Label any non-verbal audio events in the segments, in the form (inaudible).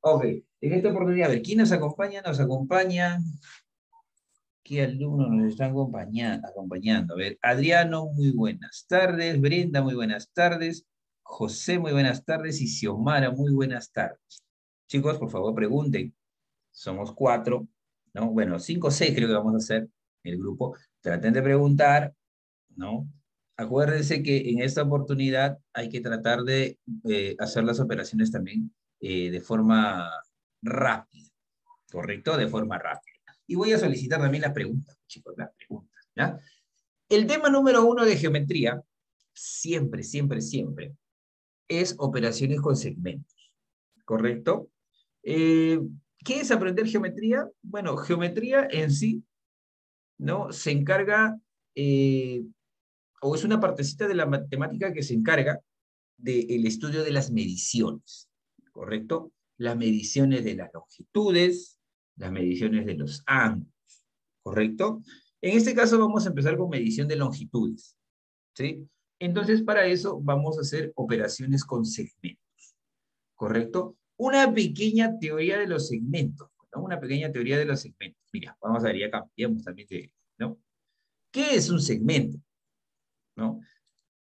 Ok, en esta oportunidad, a ver, ¿quién nos acompaña? Nos acompaña... ¿Qué alumnos nos están acompañando? A ver, Adriano, muy buenas tardes. Brenda, muy buenas tardes. José, muy buenas tardes. Y Xiomara, muy buenas tardes. Chicos, por favor, pregunten. Somos cuatro, ¿no? Bueno, cinco o seis creo que vamos a hacer el grupo. Traten de preguntar, ¿no? Acuérdense que en esta oportunidad hay que tratar de eh, hacer las operaciones también eh, de forma rápida, ¿correcto? De forma rápida. Y voy a solicitar también las preguntas, chicos, las preguntas, ¿ya? El tema número uno de geometría, siempre, siempre, siempre, es operaciones con segmentos, ¿correcto? Eh, ¿Qué es aprender geometría? Bueno, geometría en sí, ¿no? Se encarga, eh, o es una partecita de la matemática que se encarga del estudio de las mediciones, ¿correcto? Las mediciones de las longitudes, las mediciones de los ángulos, ¿correcto? En este caso vamos a empezar con medición de longitudes, ¿sí? Entonces, para eso vamos a hacer operaciones con segmentos, ¿correcto? Una pequeña teoría de los segmentos. Una pequeña teoría de los segmentos. Mira, vamos a ver, ya cambiamos también ¿no? ¿Qué es un segmento? ¿No?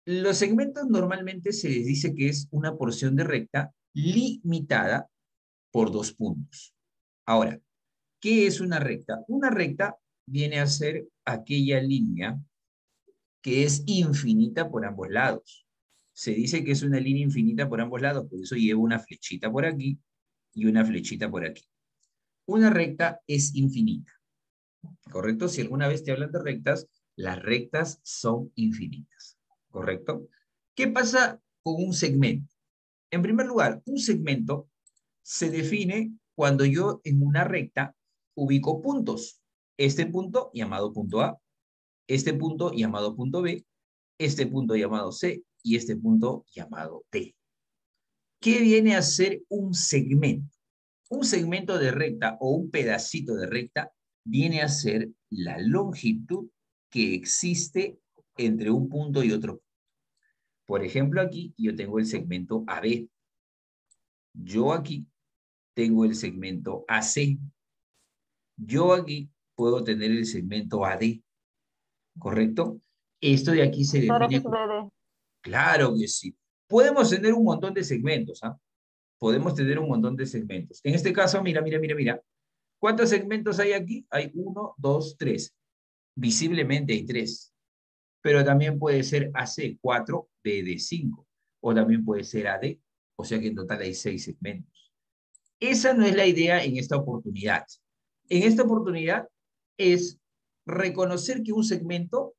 Los segmentos normalmente se les dice que es una porción de recta limitada por dos puntos. Ahora, ¿qué es una recta? Una recta viene a ser aquella línea que es infinita por ambos lados. Se dice que es una línea infinita por ambos lados, por eso llevo una flechita por aquí y una flechita por aquí. Una recta es infinita, ¿correcto? Si alguna vez te hablan de rectas, las rectas son infinitas, ¿correcto? ¿Qué pasa con un segmento? En primer lugar, un segmento se define cuando yo en una recta ubico puntos. Este punto llamado punto A, este punto llamado punto B, este punto llamado C y este punto llamado D. ¿Qué viene a ser un segmento? Un segmento de recta o un pedacito de recta viene a ser la longitud que existe entre un punto y otro. Por ejemplo, aquí yo tengo el segmento AB. Yo aquí tengo el segmento AC. Yo aquí puedo tener el segmento AD. ¿correcto? Esto de aquí se define... Claro que sí. Podemos tener un montón de segmentos, ¿ah? Podemos tener un montón de segmentos. En este caso, mira, mira, mira, mira. ¿Cuántos segmentos hay aquí? Hay uno, dos, tres. Visiblemente hay tres. Pero también puede ser AC, 4, BD, 5. O también puede ser AD. O sea que en total hay seis segmentos. Esa no es la idea en esta oportunidad. En esta oportunidad es reconocer que un segmento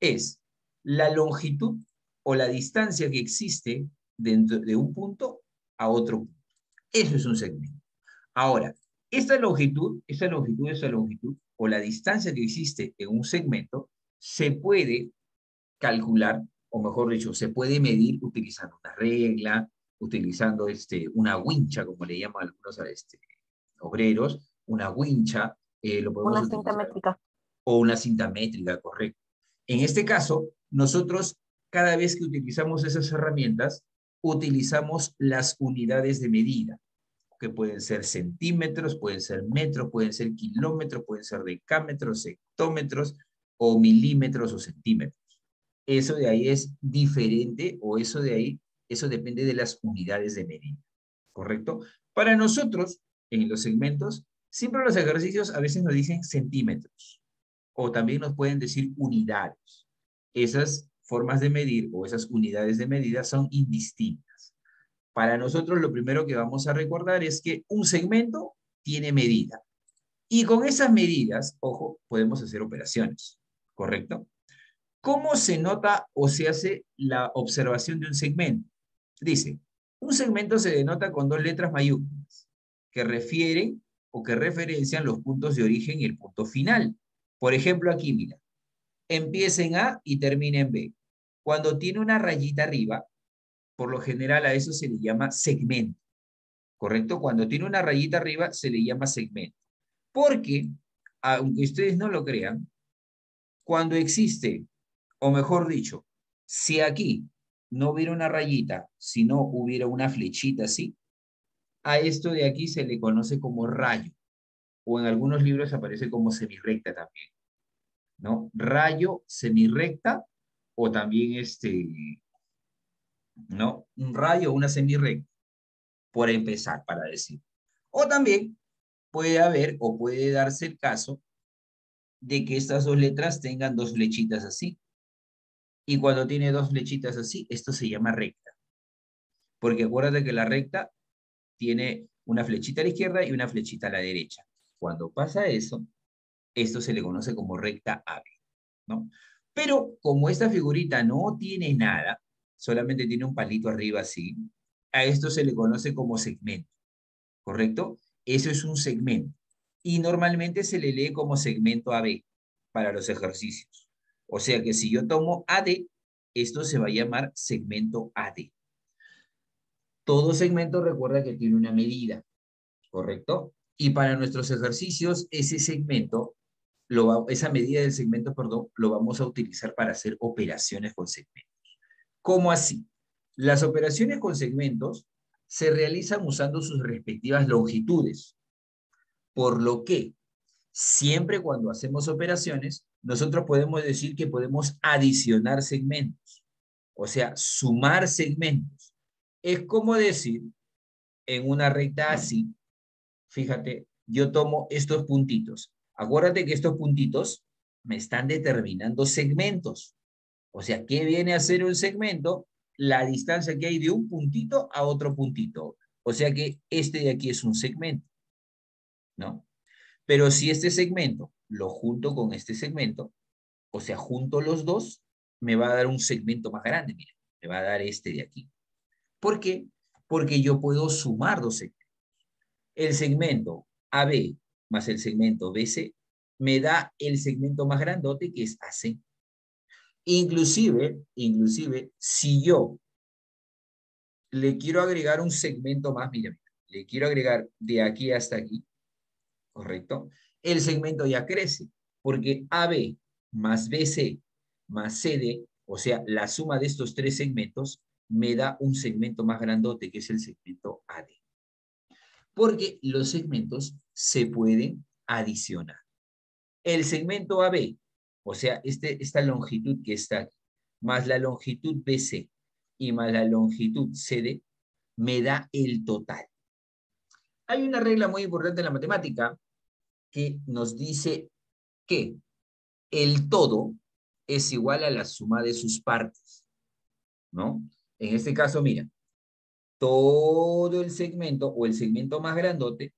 es la longitud o la distancia que existe dentro de un punto a otro punto. Eso es un segmento. Ahora, esta longitud, esta longitud, esta longitud, o la distancia que existe en un segmento, se puede calcular, o mejor dicho, se puede medir utilizando una regla, utilizando este, una wincha, como le llaman algunos a este, obreros, una wincha. Eh, lo podemos una cinta métrica o una cinta métrica, correcto. En este caso, nosotros cada vez que utilizamos esas herramientas, utilizamos las unidades de medida, que pueden ser centímetros, pueden ser metros, pueden ser kilómetros, pueden ser decámetros, hectómetros, o milímetros o centímetros. Eso de ahí es diferente, o eso de ahí, eso depende de las unidades de medida, ¿correcto? Para nosotros, en los segmentos, siempre los ejercicios a veces nos dicen centímetros, o también nos pueden decir unidades. Esas formas de medir o esas unidades de medida son indistintas. Para nosotros lo primero que vamos a recordar es que un segmento tiene medida. Y con esas medidas, ojo, podemos hacer operaciones, ¿correcto? ¿Cómo se nota o se hace la observación de un segmento? Dice, un segmento se denota con dos letras mayúsculas que refieren o que referencian los puntos de origen y el punto final. Por ejemplo, aquí, mira, empieza en A y termina en B. Cuando tiene una rayita arriba, por lo general a eso se le llama segmento. ¿Correcto? Cuando tiene una rayita arriba se le llama segmento. Porque, aunque ustedes no lo crean, cuando existe, o mejor dicho, si aquí no hubiera una rayita, sino hubiera una flechita así, a esto de aquí se le conoce como rayo, o en algunos libros aparece como semirrecta también, ¿no? Rayo, semirrecta, o también este, ¿no? Un rayo, una semirrecta, por empezar, para decir. O también puede haber o puede darse el caso de que estas dos letras tengan dos flechitas así. Y cuando tiene dos flechitas así, esto se llama recta. Porque acuérdate que la recta tiene una flechita a la izquierda y una flechita a la derecha. Cuando pasa eso, esto se le conoce como recta AB, ¿no? Pero como esta figurita no tiene nada, solamente tiene un palito arriba así, a esto se le conoce como segmento, ¿correcto? Eso es un segmento. Y normalmente se le lee como segmento AB para los ejercicios. O sea que si yo tomo AD, esto se va a llamar segmento AD. Todo segmento recuerda que tiene una medida, ¿correcto? Y para nuestros ejercicios, ese segmento, lo esa medida del segmento, perdón, lo vamos a utilizar para hacer operaciones con segmentos. ¿Cómo así? Las operaciones con segmentos se realizan usando sus respectivas longitudes, por lo que siempre cuando hacemos operaciones, nosotros podemos decir que podemos adicionar segmentos, o sea, sumar segmentos. Es como decir, en una recta así, fíjate, yo tomo estos puntitos. Acuérdate que estos puntitos me están determinando segmentos. O sea, ¿qué viene a ser un segmento? La distancia que hay de un puntito a otro puntito. O sea que este de aquí es un segmento. ¿No? Pero si este segmento lo junto con este segmento, o sea, junto los dos, me va a dar un segmento más grande, mira, me va a dar este de aquí. ¿Por qué? Porque yo puedo sumar dos segmentos. El segmento AB más el segmento BC me da el segmento más grandote que es AC. Inclusive, inclusive, si yo le quiero agregar un segmento más, mira, le quiero agregar de aquí hasta aquí, ¿correcto? El segmento ya crece, porque AB más BC más CD, o sea, la suma de estos tres segmentos, me da un segmento más grandote, que es el segmento AD. Porque los segmentos se pueden adicionar. El segmento AB o sea, este, esta longitud que está aquí, más la longitud BC y más la longitud CD, me da el total. Hay una regla muy importante en la matemática que nos dice que el todo es igual a la suma de sus partes, ¿no? En este caso, mira, todo el segmento o el segmento más grandote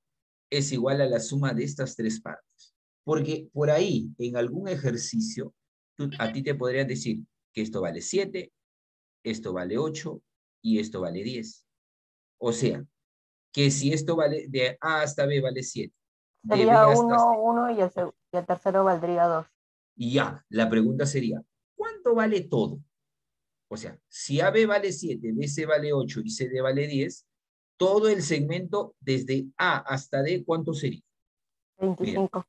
es igual a la suma de estas tres partes. Porque por ahí, en algún ejercicio, a ti te podrían decir que esto vale 7, esto vale 8 y esto vale 10. O sea, que si esto vale de A hasta B vale 7. Sería 1, 1 y, el tercero valdría 2. Y ya, la pregunta sería, ¿cuánto vale todo? O sea, si AB vale 7, BC vale 8 y CD vale 10, todo el segmento desde A hasta D, ¿cuánto sería? 25.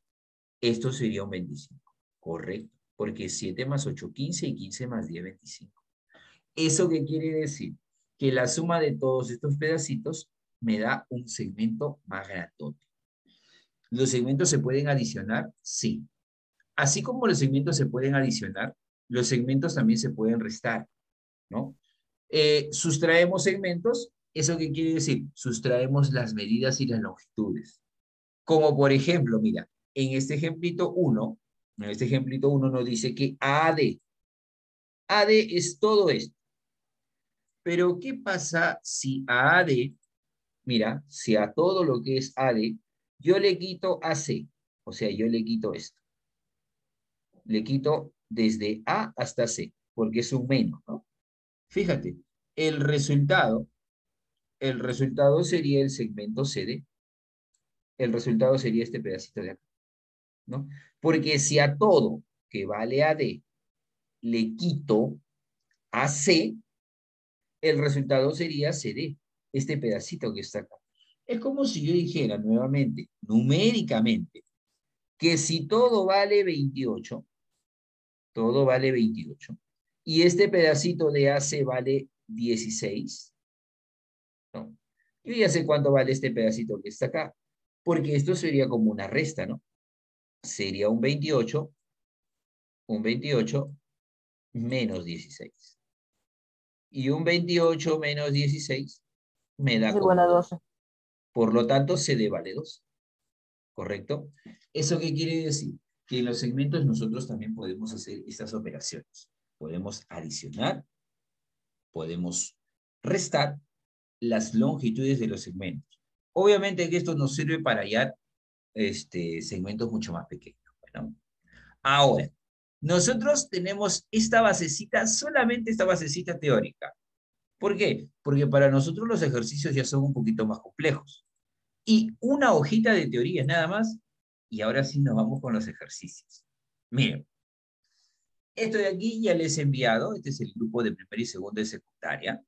Esto sería un 25, correcto, porque 7 más 8, 15 y 15 más 10, 25. ¿Eso qué quiere decir? Que la suma de todos estos pedacitos me da un segmento más grandote. ¿Los segmentos se pueden adicionar? Sí. Así como los segmentos se pueden adicionar, los segmentos también se pueden restar, ¿no? Eh, sustraemos segmentos, ¿eso qué quiere decir? Sustraemos las medidas y las longitudes. Como por ejemplo, mira, en este ejemplito 1, en este ejemplito 1 nos dice que AD, AD es todo esto. Pero, ¿qué pasa si a AD, mira, si a todo lo que es AD, yo le quito AC, o sea, yo le quito esto. Le quito desde A hasta C, porque es un menos, ¿no? Fíjate, el resultado, el resultado sería el segmento CD. El resultado sería este pedacito de acá. ¿No? Porque si a todo que vale a D le quito a C, el resultado sería CD, este pedacito que está acá. Es como si yo dijera nuevamente, numéricamente, que si todo vale 28, todo vale 28, y este pedacito de AC vale 16, ¿no? Yo ya sé cuánto vale este pedacito que está acá, porque esto sería como una resta, ¿no? Sería un 28, un 28 menos 16. Y un 28 menos 16 me da Igual a 12. Por lo tanto, CD vale 2. ¿Correcto? ¿Eso qué quiere decir? Que en los segmentos nosotros también podemos hacer estas operaciones. Podemos adicionar, podemos restar las longitudes de los segmentos. Obviamente que esto nos sirve para hallar este, segmentos mucho más pequeños. Ahora, nosotros tenemos esta basecita, solamente esta basecita teórica. ¿Por qué? Porque para nosotros los ejercicios ya son un poquito más complejos. Y una hojita de teoría nada más, y ahora sí nos vamos con los ejercicios. Miren, esto de aquí ya les he enviado, este es el grupo de primera y segunda de secundaria,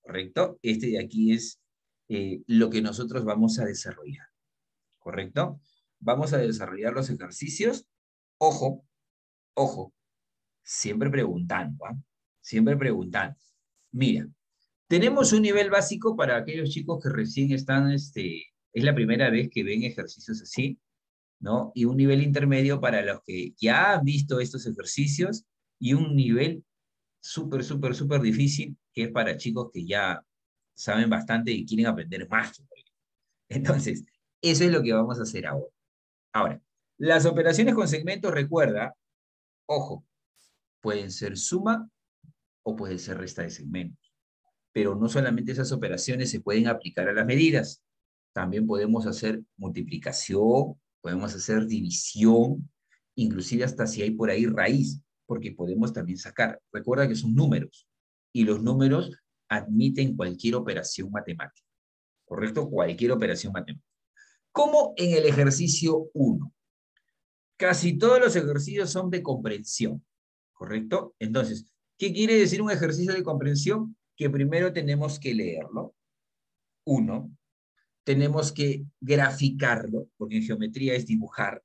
¿correcto? Este de aquí es eh, lo que nosotros vamos a desarrollar, ¿correcto? Vamos a desarrollar los ejercicios. Ojo, ojo, siempre preguntando, ¿ah? Siempre preguntando. Mira, tenemos un nivel básico para aquellos chicos que recién están, este, es la primera vez que ven ejercicios así, ¿no? Y un nivel intermedio para los que ya han visto estos ejercicios y un nivel súper, súper, súper difícil que es para chicos que ya saben bastante y quieren aprender más. (laughs) Entonces, eso es lo que vamos a hacer ahora. Ahora, las operaciones con segmentos, recuerda, ojo, pueden ser suma o pueden ser resta de segmentos pero no solamente esas operaciones se pueden aplicar a las medidas, también podemos hacer multiplicación, podemos hacer división, inclusive hasta si hay por ahí raíz, porque podemos también sacar. Recuerda que son números, y los números admiten cualquier operación matemática, ¿correcto? Cualquier operación matemática. Como en el ejercicio 1. Casi todos los ejercicios son de comprensión, ¿correcto? Entonces, ¿qué quiere decir un ejercicio de comprensión? que primero tenemos que leerlo, uno, tenemos que graficarlo, porque en geometría es dibujar,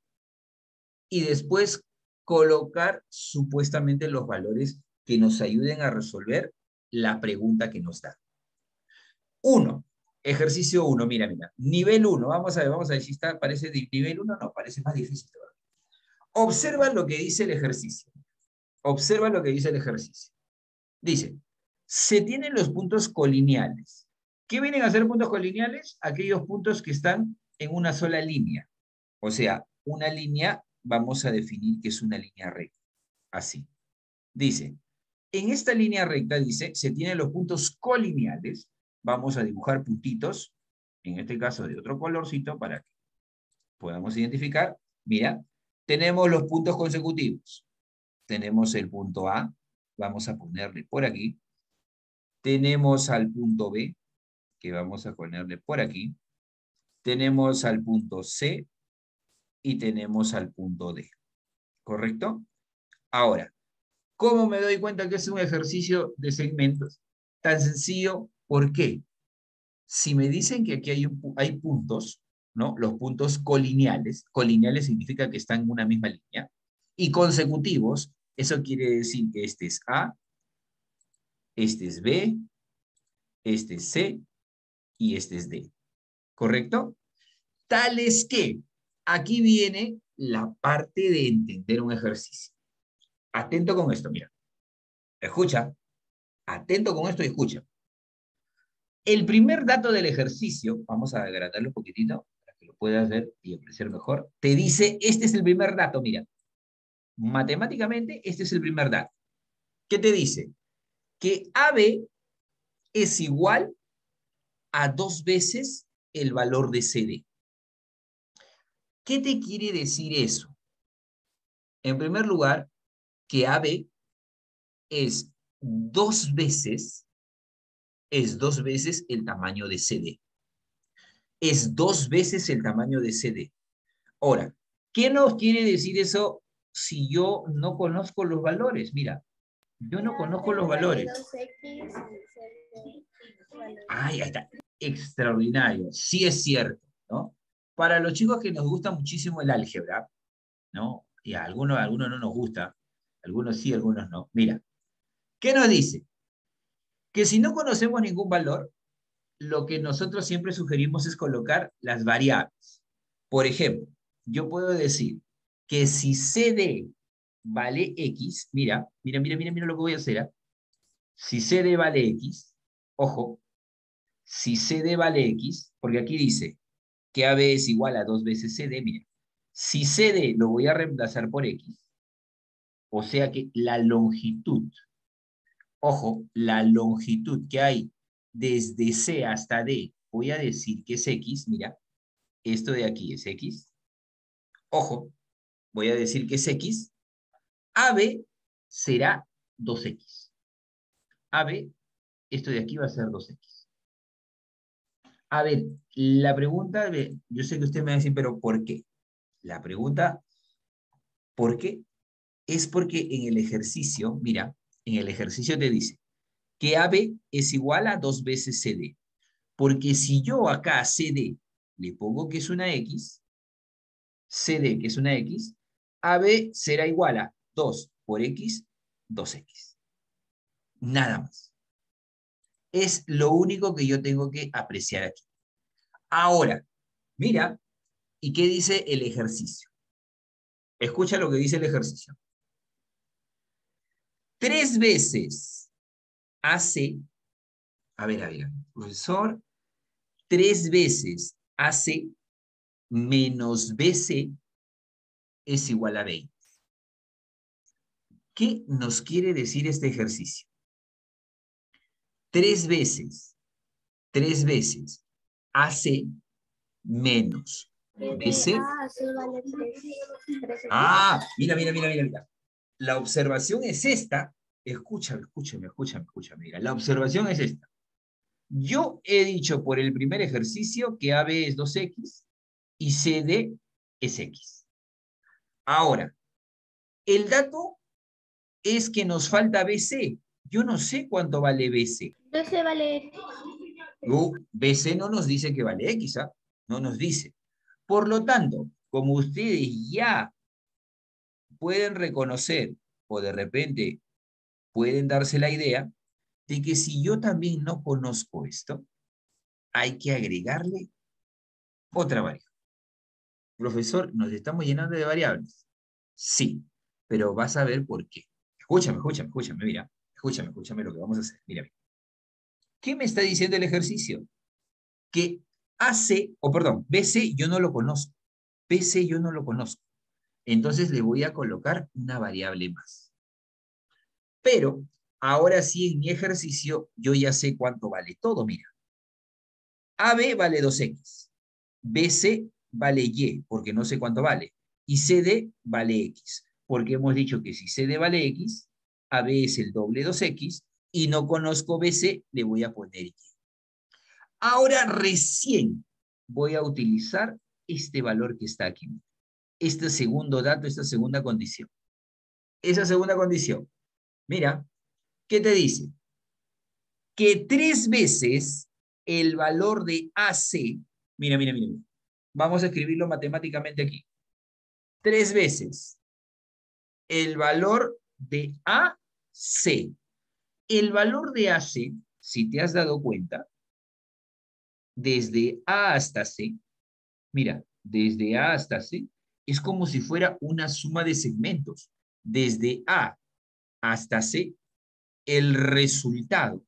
y después colocar supuestamente los valores que nos ayuden a resolver la pregunta que nos da. Uno, ejercicio uno, mira, mira, nivel uno, vamos a ver, vamos a ver si está, parece nivel uno, no, parece más difícil Observa lo que dice el ejercicio. Observa lo que dice el ejercicio. Dice, se tienen los puntos colineales. ¿Qué vienen a ser puntos colineales? Aquellos puntos que están en una sola línea. O sea, una línea, vamos a definir que es una línea recta. Así. Dice, en esta línea recta, dice, se tienen los puntos colineales. Vamos a dibujar puntitos, en este caso de otro colorcito, para que podamos identificar. Mira, tenemos los puntos consecutivos. Tenemos el punto A, vamos a ponerle por aquí, tenemos al punto B, que vamos a ponerle por aquí. Tenemos al punto C y tenemos al punto D. ¿Correcto? Ahora, ¿cómo me doy cuenta que es un ejercicio de segmentos? Tan sencillo, ¿por qué? Si me dicen que aquí hay, hay puntos, ¿no? Los puntos colineales, colineales significa que están en una misma línea, y consecutivos, eso quiere decir que este es A, este es B, este es C y este es D. ¿Correcto? Tal es que aquí viene la parte de entender un ejercicio. Atento con esto, mira. Escucha. Atento con esto y escucha. El primer dato del ejercicio, vamos a agrandarlo un poquitito para que lo puedas ver y apreciar mejor, te dice, este es el primer dato, mira. Matemáticamente, este es el primer dato. ¿Qué te dice? que AB es igual a dos veces el valor de CD. ¿Qué te quiere decir eso? En primer lugar, que AB es dos veces, es dos veces el tamaño de CD. Es dos veces el tamaño de CD. Ahora, ¿qué nos quiere decir eso si yo no conozco los valores? Mira, yo no conozco los valores. Ay, ahí está. Extraordinario. Sí es cierto, ¿no? Para los chicos que nos gusta muchísimo el álgebra, ¿no? Y a algunos, a algunos no nos gusta, algunos sí, algunos no. Mira, ¿Qué nos dice? Que si no conocemos ningún valor, lo que nosotros siempre sugerimos es colocar las variables. Por ejemplo, yo puedo decir que si CD vale X, mira, mira, mira, mira, mira lo que voy a hacer. ¿ah? Si CD vale X, ojo, si CD vale X, porque aquí dice que AB es igual a dos veces CD, mira, si CD lo voy a reemplazar por X, o sea que la longitud, ojo, la longitud que hay desde C hasta D, voy a decir que es X, mira, esto de aquí es X, ojo, voy a decir que es X, AB será 2X. AB, esto de aquí va a ser 2X. A ver, la pregunta, yo sé que usted me va pero ¿por qué? La pregunta, ¿por qué? Es porque en el ejercicio, mira, en el ejercicio te dice que AB es igual a 2 veces CD. Porque si yo acá CD le pongo que es una X, CD que es una X, AB será igual a 2 por X, 2X. Nada más. Es lo único que yo tengo que apreciar aquí. Ahora, mira, ¿y qué dice el ejercicio? Escucha lo que dice el ejercicio. Tres veces hace, a ver, a ver, profesor, tres veces hace menos BC es igual a 20. ¿Qué nos quiere decir este ejercicio? Tres veces, tres veces hace menos BC. Ah, mira, mira, mira, mira, mira. La observación es esta. Escúchame, escúchame, escúchame, escúchame. Mira, la observación es esta. Yo he dicho por el primer ejercicio que AB es 2X y CD es X. Ahora, el dato es que nos falta BC. Yo no sé cuánto vale BC. BC vale X. BC no nos dice que vale X, ¿ah? No nos dice. Por lo tanto, como ustedes ya pueden reconocer o de repente pueden darse la idea de que si yo también no conozco esto, hay que agregarle otra variable. Profesor, ¿nos estamos llenando de variables? Sí, pero vas a ver por qué. Escúchame, escúchame, escúchame, mira. Escúchame, escúchame lo que vamos a hacer. Mira, mira. ¿Qué me está diciendo el ejercicio? Que AC, o perdón, BC yo no lo conozco. BC yo no lo conozco. Entonces le voy a colocar una variable más. Pero ahora sí en mi ejercicio yo ya sé cuánto vale todo, mira. AB vale 2X. BC vale Y, porque no sé cuánto vale. Y CD vale X, porque hemos dicho que si CD vale X, AB es el doble 2X, y no conozco BC, le voy a poner Y. Ahora recién voy a utilizar este valor que está aquí. Este segundo dato, esta segunda condición. Esa segunda condición. Mira, ¿qué te dice? Que tres veces el valor de AC, mira, mira, mira, vamos a escribirlo matemáticamente aquí. Tres veces el valor de AC. El valor de AC, si te has dado cuenta, desde A hasta C, mira, desde A hasta C, es como si fuera una suma de segmentos. Desde A hasta C, el resultado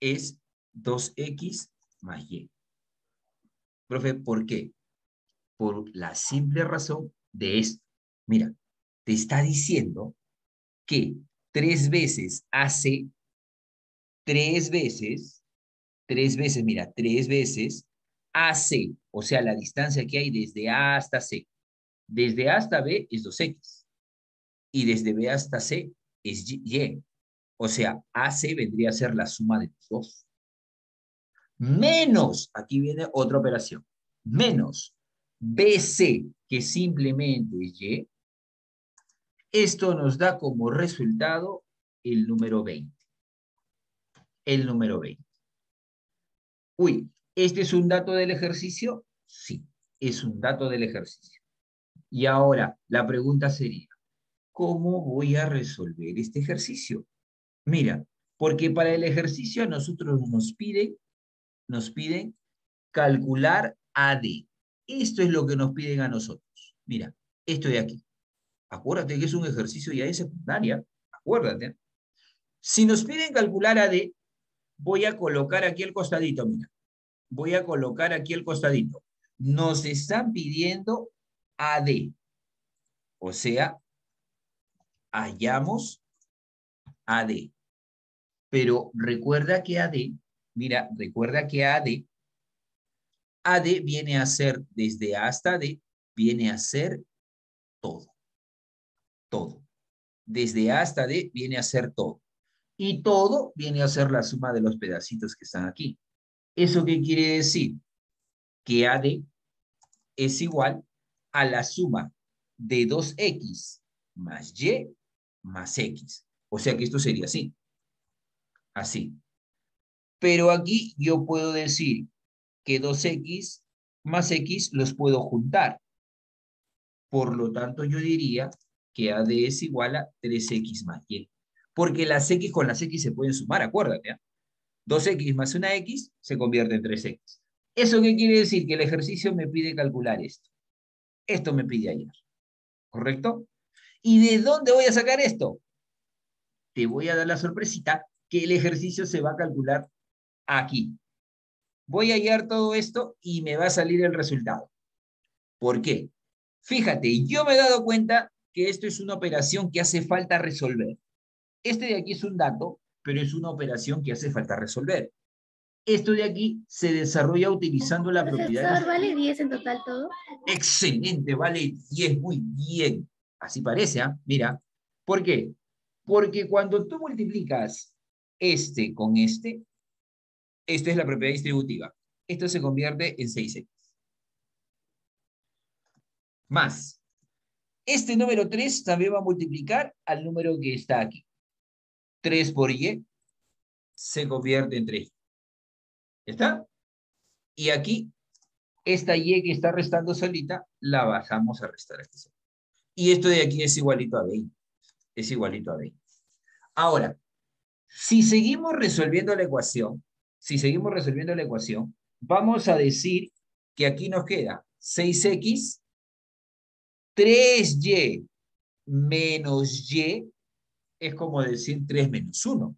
es 2X más Y. Profe, ¿por qué? Por la simple razón de esto. Mira, te está diciendo que tres veces hace tres veces tres veces, mira, tres veces AC, o sea, la distancia que hay desde A hasta C. Desde A hasta B es 2X. Y desde B hasta C es Y. O sea, AC vendría a ser la suma de los dos. Menos, aquí viene otra operación, menos BC, que simplemente es Y. Esto nos da como resultado el número 20. El número 20. Uy, ¿este es un dato del ejercicio? Sí, es un dato del ejercicio. Y ahora, la pregunta sería, ¿cómo voy a resolver este ejercicio? Mira, porque para el ejercicio a nosotros nos piden, nos piden calcular AD. Esto es lo que nos piden a nosotros. Mira, esto de aquí. Acuérdate que es un ejercicio ya de secundaria. Acuérdate. Si nos piden calcular AD, voy a colocar aquí el costadito, mira. Voy a colocar aquí el costadito. Nos están pidiendo AD. O sea, hallamos AD. Pero recuerda que AD, mira, recuerda que AD, AD viene a ser desde A hasta D, viene a ser todo. Todo. Desde A hasta D viene a ser todo. Y todo viene a ser la suma de los pedacitos que están aquí. ¿Eso qué quiere decir? Que AD es igual a la suma de 2x más y más x. O sea que esto sería así. Así. Pero aquí yo puedo decir que 2x más x los puedo juntar. Por lo tanto, yo diría que AD es igual a 3x más y. Porque las x con las x se pueden sumar, acuérdate. 2x ¿ah? más una x se convierte en 3x. ¿Eso qué quiere decir? Que el ejercicio me pide calcular esto. Esto me pide ayer. ¿Correcto? ¿Y de dónde voy a sacar esto? Te voy a dar la sorpresita que el ejercicio se va a calcular aquí. Voy a hallar todo esto y me va a salir el resultado. ¿Por qué? Fíjate, yo me he dado cuenta que esto es una operación que hace falta resolver. Este de aquí es un dato, pero es una operación que hace falta resolver. Esto de aquí se desarrolla utilizando la propiedad. ¿Vale 10 en total todo? Excelente, vale 10, muy bien. Así parece, ¿ah? Mira. ¿Por qué? Porque cuando tú multiplicas este con este, esto es la propiedad distributiva. Esto se convierte en 6x. Más. Este número 3 también va a multiplicar al número que está aquí. 3 por y se convierte en 3. ¿Está? Y aquí, esta y que está restando solita, la bajamos a restar aquí. Y esto de aquí es igualito a 20. Es igualito a 20. Ahora, si seguimos resolviendo la ecuación, si seguimos resolviendo la ecuación, vamos a decir que aquí nos queda 6x, 3y menos y, es como decir 3 menos 1,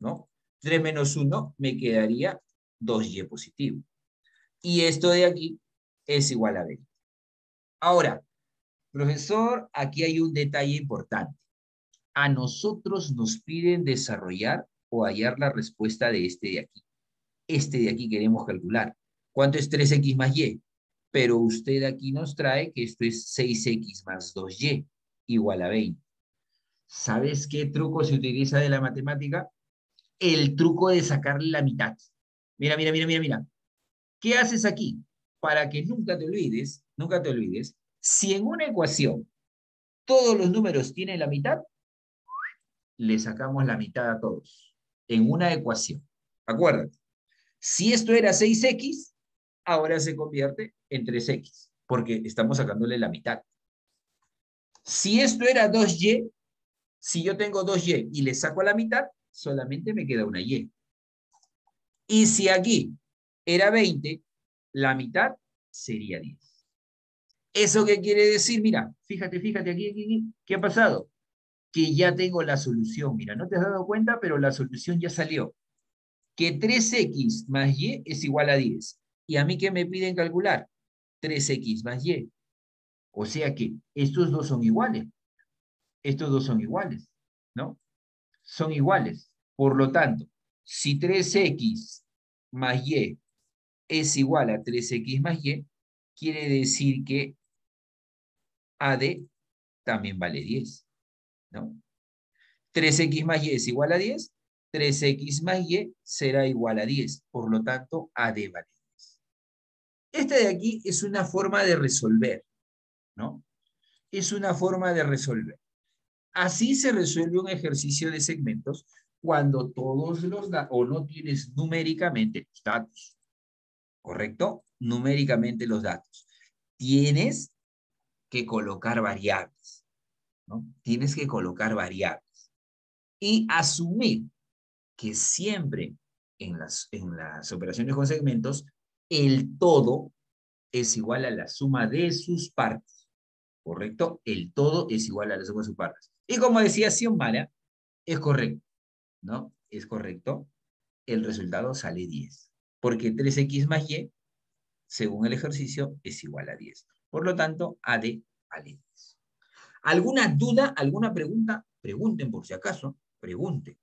¿no? 3 menos 1 me quedaría 2y positivo. Y esto de aquí es igual a 20. Ahora, profesor, aquí hay un detalle importante. A nosotros nos piden desarrollar o hallar la respuesta de este de aquí. Este de aquí queremos calcular. ¿Cuánto es 3x más y? Pero usted aquí nos trae que esto es 6x más 2y igual a 20. ¿Sabes qué truco se utiliza de la matemática? El truco de sacarle la mitad. Mira, mira, mira, mira, mira. ¿Qué haces aquí? Para que nunca te olvides, nunca te olvides, si en una ecuación todos los números tienen la mitad, le sacamos la mitad a todos. En una ecuación. Acuérdate. Si esto era 6x, ahora se convierte en 3x, porque estamos sacándole la mitad. Si esto era 2y, si yo tengo 2y y le saco la mitad, solamente me queda una y. Y si aquí era 20, la mitad sería 10. ¿Eso qué quiere decir? Mira, fíjate, fíjate aquí, aquí, aquí, ¿qué ha pasado? Que ya tengo la solución. Mira, no te has dado cuenta, pero la solución ya salió. Que 3x más y es igual a 10. ¿Y a mí qué me piden calcular? 3x más y. O sea que estos dos son iguales. Estos dos son iguales, ¿no? Son iguales. Por lo tanto, si 3x más y es igual a 3x más y, quiere decir que AD también vale 10. ¿no? 3x más y es igual a 10, 3x más y será igual a 10. Por lo tanto, AD vale 10. Esta de aquí es una forma de resolver, ¿no? Es una forma de resolver. Así se resuelve un ejercicio de segmentos cuando todos los datos, o no tienes numéricamente los datos, ¿correcto? Numéricamente los datos. Tienes que colocar variables, ¿no? Tienes que colocar variables. y asumir que siempre en las, en las operaciones con segmentos, el todo es igual a la suma de sus partes. ¿Correcto? El todo es igual a la suma de sus partes. Y como decía Xiomara, es correcto. ¿No? Es correcto. El resultado sale 10. Porque 3x más y, según el ejercicio, es igual a 10. Por lo tanto, AD vale 10. ¿Alguna duda, alguna pregunta? Pregunten por si acaso. Pregunten.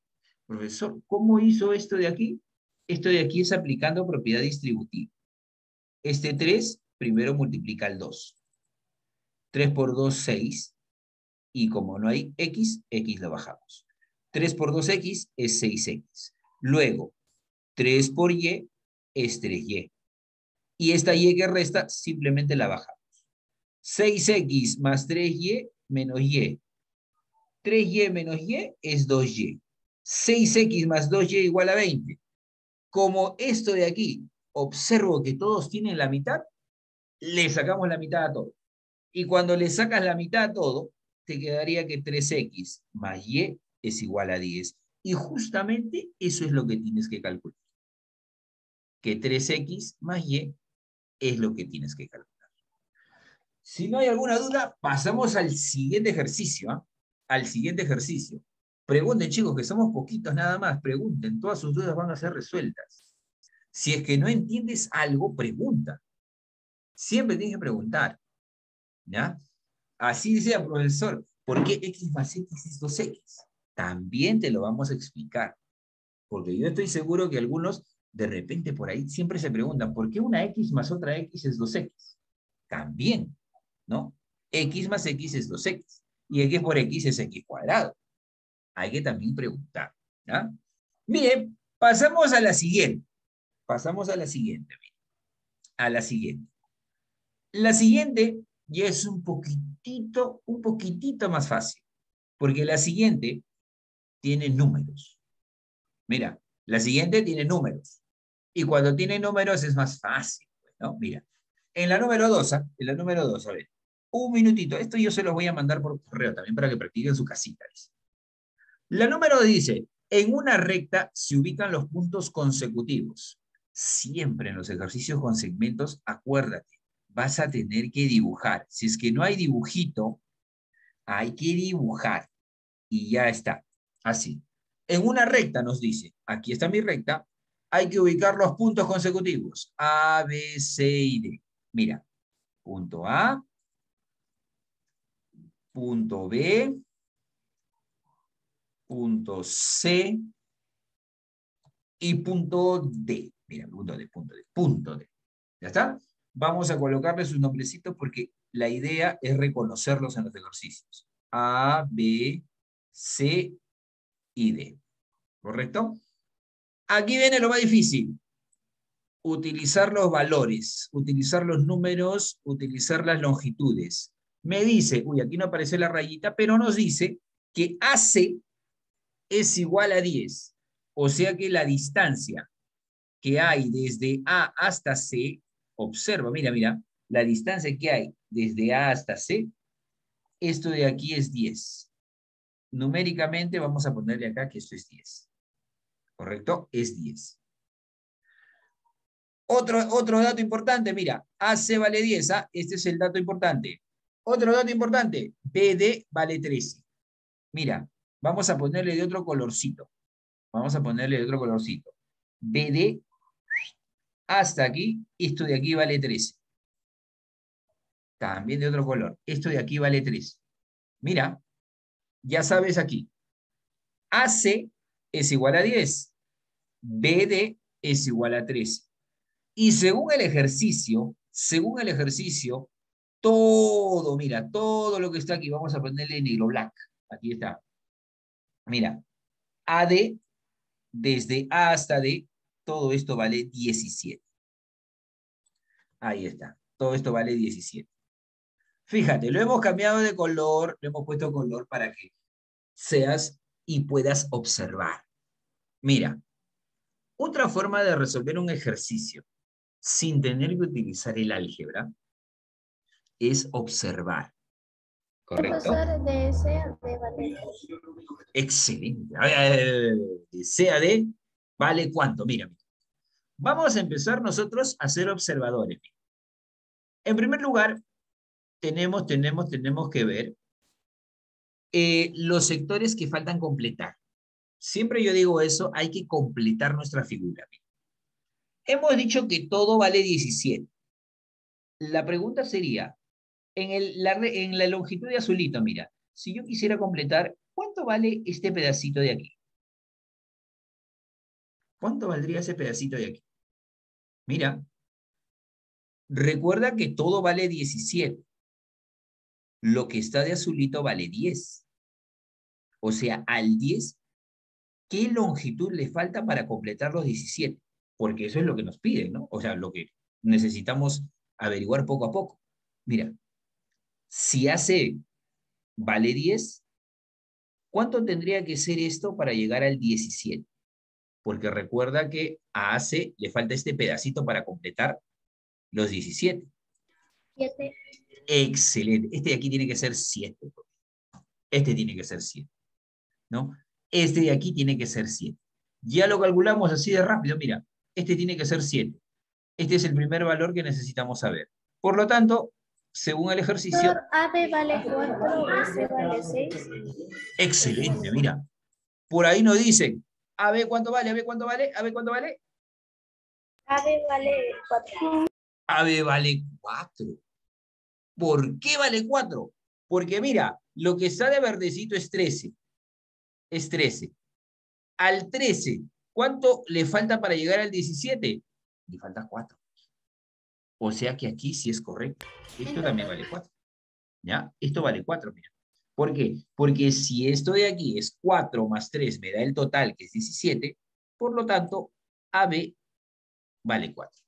Profesor, ¿cómo hizo esto de aquí? Esto de aquí es aplicando propiedad distributiva. Este 3 primero multiplica el 2. 3 por 2, 6. Y como no hay x, x lo bajamos. 3 por 2x es 6x. Luego, 3 por y es 3y. Y esta y que resta simplemente la bajamos. 6x más 3y menos y. 3y menos y es 2y. 6x más 2y igual a 20. Como esto de aquí, observo que todos tienen la mitad, le sacamos la mitad a todo. Y cuando le sacas la mitad a todo, te quedaría que 3x más y es igual a 10. Y justamente eso es lo que tienes que calcular. Que 3x más y es lo que tienes que calcular. Si no hay alguna duda, pasamos al siguiente ejercicio. ¿ah? Al siguiente ejercicio. Pregunten, chicos, que somos poquitos nada más. Pregunten, todas sus dudas van a ser resueltas. Si es que no entiendes algo, pregunta. Siempre tienes que preguntar. ¿Ya? Así decía profesor, ¿por qué x más x es 2x? También te lo vamos a explicar. Porque yo estoy seguro que algunos, de repente por ahí, siempre se preguntan, ¿por qué una x más otra x es 2x? También, ¿no? x más x es 2x. Y x por x es x cuadrado hay que también preguntar. ¿ya? Bien, pasamos a la siguiente. Pasamos a la siguiente. A la siguiente. La siguiente ya es un un poquitito más fácil, porque la siguiente tiene números. Mira, la siguiente tiene números. Y cuando tiene números es más fácil, ¿no? Mira, en la número 2, ¿ah? en la número 2, a ver, un minutito, esto yo se los voy a mandar por correo también para que practiquen su casita. La número dice, en una recta se ubican los puntos consecutivos. Siempre en los ejercicios con segmentos, acuérdate, vas a tener que dibujar. Si es que no hay dibujito, hay que dibujar. Y ya está. Así. En una recta nos dice, aquí está mi recta, hay que ubicar los puntos consecutivos. A, B, C y D. Mira, punto A, punto B, punto C y punto D. Mira, punto D, punto D, punto D. ¿Ya está? Vamos a colocarle sus nombrecitos porque la idea es reconocerlos en los ejercicios. A, B, C y D. ¿Correcto? Aquí viene lo más difícil. Utilizar los valores, utilizar los números, utilizar las longitudes. Me dice, uy, aquí no aparece la rayita, pero nos dice que AC es igual a 10. O sea que la distancia que hay desde A hasta C, observa, mira, mira, la distancia que hay desde A hasta C, esto de aquí es 10. Numéricamente vamos a ponerle acá que esto es 10. ¿Correcto? Es 10. Otro, otro dato importante, mira, AC vale 10, ¿ah? este es el dato importante. Otro dato importante, BD vale 13. Mira, Vamos a ponerle de otro colorcito. Vamos a ponerle de otro colorcito. BD hasta aquí, esto de aquí vale 13. También de otro color. Esto de aquí vale 3. Mira, ya sabes aquí. AC es igual a 10. BD es igual a 13. Y según el ejercicio, según el ejercicio, todo, mira, todo lo que está aquí, vamos a ponerle negro black. Aquí está. Mira, AD, desde A hasta D, todo esto vale 17. Ahí está. Todo esto vale 17. Fíjate, lo hemos cambiado de color, lo hemos puesto color para que seas y puedas observar. Mira, otra forma de resolver un ejercicio sin tener que utilizar el álgebra es observar. ¿Correcto? de C a D vale. Excelente. A ver, de C a D vale cuánto. Mira. Vamos a empezar nosotros a ser observadores. En primer lugar, tenemos, tenemos, tenemos que ver eh, los sectores que faltan completar. Siempre yo digo eso, hay que completar nuestra figura. Hemos dicho que todo vale 17. La pregunta sería, en, el, la, en la longitud de azulito, mira, si yo quisiera completar, ¿cuánto vale este pedacito de aquí? ¿Cuánto valdría ese pedacito de aquí? Mira, recuerda que todo vale 17. Lo que está de azulito vale 10. O sea, al 10 ¿qué longitud le falta para completar los 17? Porque eso es lo que nos piden, ¿no? O sea, lo que necesitamos averiguar poco a poco. Mira, si hace vale 10, ¿cuánto tendría que ser esto para llegar al 17? Porque recuerda que a AC le falta este pedacito para completar los 17. 7. Excelente. Este de aquí tiene que ser 7. Este tiene que ser 7. ¿No? Este de aquí tiene que ser 7. Ya lo calculamos así de rápido, mira, este tiene que ser 7. Este es el primer valor que necesitamos saber. Por lo tanto, según el ejercicio... AB vale 4, BC vale 6. Excelente, mira. Por ahí nos dicen, AB cuánto vale, AB cuánto vale, AB cuánto vale. AB vale 4. AB vale 4. ¿Por qué vale 4? Porque mira, lo que está de verdecito es 13 es 13. Al 13, ¿cuánto le falta para llegar al 17? Le falta 4. O sea que aquí sí es correcto. Esto también vale 4. ¿Ya? Esto vale 4, mira. ¿Por qué? Porque si esto de aquí es 4 más 3 me da el total, que es 17, por lo tanto, AB vale 4.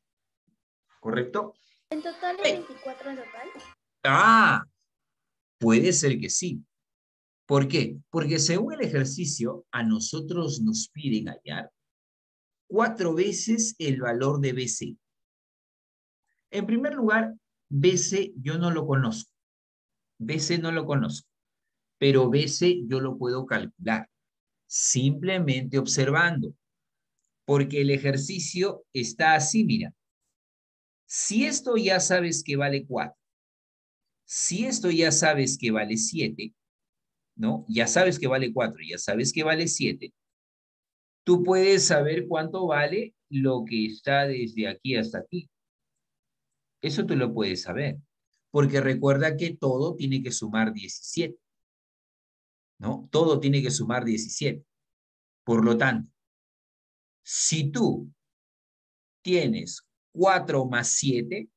¿Correcto? ¿En total es 24 en total? Ah, puede ser que sí. ¿Por qué? Porque según el ejercicio, a nosotros nos piden hallar cuatro veces el valor de BC. En primer lugar, BC yo no lo conozco. BC no lo conozco. Pero BC yo lo puedo calcular. Simplemente observando. Porque el ejercicio está así, mira. Si esto ya sabes que vale 4, si esto ya sabes que vale 7, ¿no? Ya sabes que vale 4, ya sabes que vale 7. Tú puedes saber cuánto vale lo que está desde aquí hasta aquí. Eso tú lo puedes saber, porque recuerda que todo tiene que sumar 17. ¿No? Todo tiene que sumar 17. Por lo tanto, si tú tienes 4 más 7,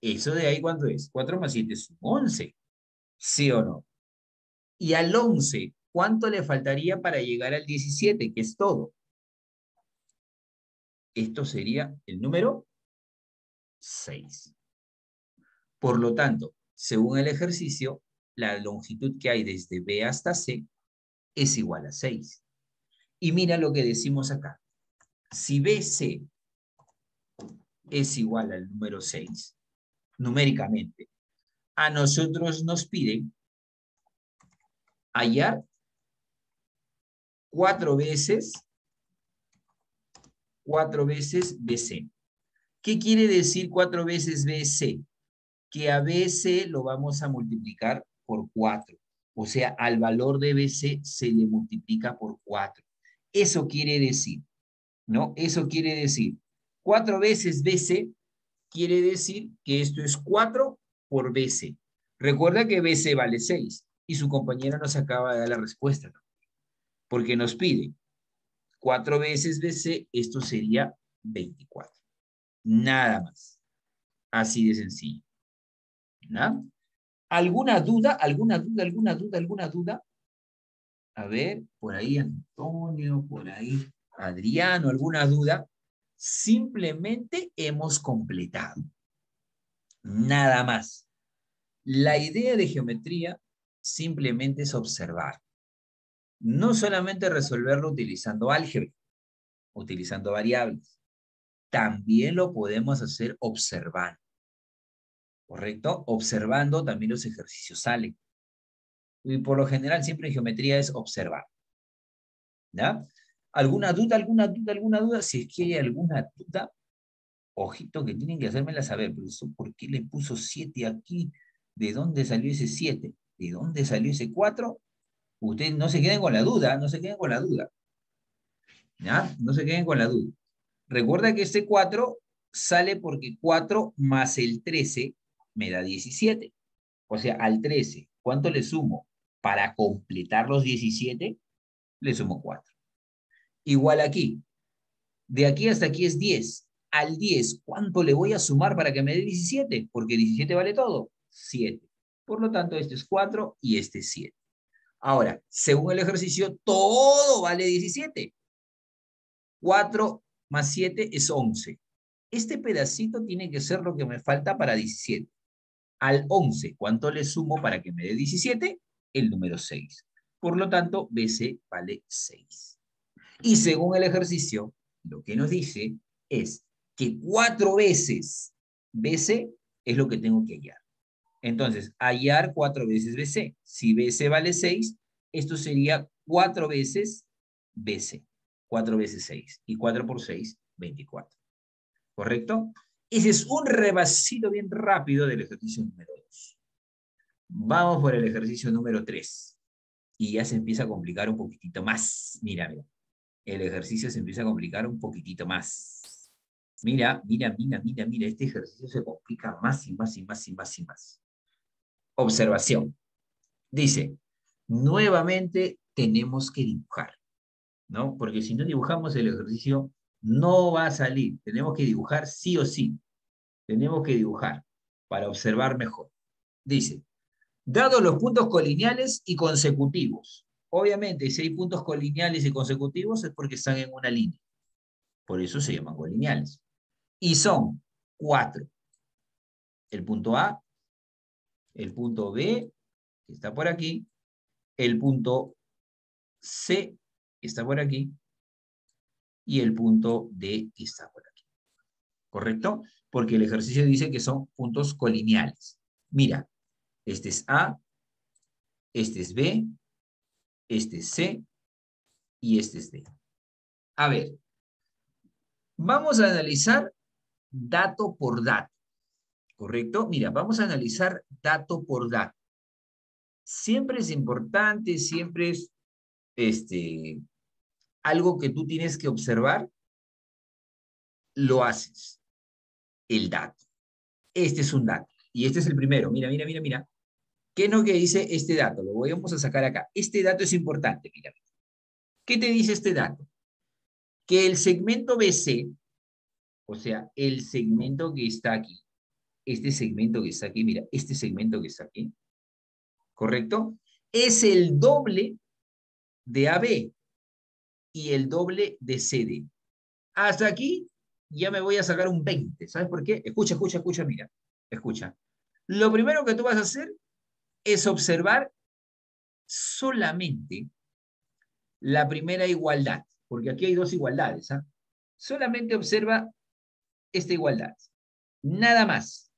eso de ahí cuánto es? 4 más 7 es 11. ¿Sí o no? Y al 11, ¿cuánto le faltaría para llegar al 17, que es todo? Esto sería el número 6. Por lo tanto, según el ejercicio, la longitud que hay desde B hasta C es igual a 6. Y mira lo que decimos acá. Si BC es igual al número 6, numéricamente, a nosotros nos piden hallar cuatro veces, cuatro veces BC. ¿Qué quiere decir cuatro veces BC? Que a BC lo vamos a multiplicar por cuatro. O sea, al valor de BC se le multiplica por cuatro. Eso quiere decir, ¿no? Eso quiere decir, cuatro veces BC quiere decir que esto es cuatro por BC. Recuerda que BC vale 6 y su compañera nos acaba de dar la respuesta. Porque nos pide cuatro veces BC, esto sería 24. Nada más. Así de sencillo. ¿Alguna duda? ¿Alguna duda? ¿Alguna duda? ¿Alguna duda? A ver, por ahí Antonio, por ahí Adriano, ¿alguna duda? Simplemente hemos completado. Nada más. La idea de geometría simplemente es observar. No solamente resolverlo utilizando álgebra, utilizando variables. También lo podemos hacer observando. ¿Correcto? Observando también los ejercicios salen. Y por lo general siempre en geometría es observar. ¿Ya? ¿Alguna duda, alguna duda, alguna duda? Si es que hay alguna duda, ojito que tienen que hacérmela saber, eso ¿por qué le puso 7 aquí? ¿De dónde salió ese 7? ¿De dónde salió ese 4? Ustedes no se queden con la duda, no se queden con la duda. ¿Ya? No se queden con la duda. Recuerda que este 4 sale porque 4 más el 13 me da 17. O sea, al 13, ¿cuánto le sumo? Para completar los 17, le sumo 4. Igual aquí. De aquí hasta aquí es 10. Al 10, ¿cuánto le voy a sumar para que me dé 17? Porque 17 vale todo. 7. Por lo tanto, este es 4 y este es 7. Ahora, según el ejercicio, todo vale 17. 4 más 7 es 11. Este pedacito tiene que ser lo que me falta para 17. Al 11, ¿cuánto le sumo para que me dé 17? El número 6. Por lo tanto, BC vale 6. Y según el ejercicio, lo que nos dice es que cuatro veces BC es lo que tengo que hallar. Entonces, hallar cuatro veces BC. Si BC vale 6, esto sería cuatro veces BC. 4 veces 6. Y 4 por 6, 24. ¿Correcto? Ese es un rebasito bien rápido del ejercicio número 2. Vamos por el ejercicio número 3. Y ya se empieza a complicar un poquitito más. Mira, mira. El ejercicio se empieza a complicar un poquitito más. Mira, mira, mira, mira, mira. Este ejercicio se complica más y más y más y más y más. Observación. Dice, nuevamente tenemos que dibujar. ¿no? Porque si no dibujamos el ejercicio, no va a salir. Tenemos que dibujar sí o sí. Tenemos que dibujar para observar mejor. Dice, dados los puntos colineales y consecutivos. Obviamente, si hay puntos colineales y consecutivos es porque están en una línea. Por eso se llaman colineales. Y son cuatro. El punto A, el punto B, que está por aquí, el punto C, está por aquí, y el punto D está por aquí. ¿Correcto? Porque el ejercicio dice que son puntos colineales. Mira, este es A, este es B, este es C y este es D. A ver, vamos a analizar dato por dato. ¿Correcto? Mira, vamos a analizar dato por dato. Siempre es importante, siempre es este, algo que tú tienes que observar, lo haces. El dato. Este es un dato. Y este es el primero. Mira, mira, mira, mira. ¿Qué es lo que dice este dato? Lo vamos a sacar acá. Este dato es importante, mira. ¿Qué te dice este dato? Que el segmento BC, o sea, el segmento que está aquí, este segmento que está aquí, mira, este segmento que está aquí, ¿correcto? Es el doble de AB y el doble de CD. Hasta aquí ya me voy a sacar un 20. ¿Sabes por qué? Escucha, escucha, escucha, mira. Escucha. Lo primero que tú vas a hacer es observar solamente la primera igualdad, porque aquí hay dos igualdades. ¿ah? Solamente observa esta igualdad. Nada más.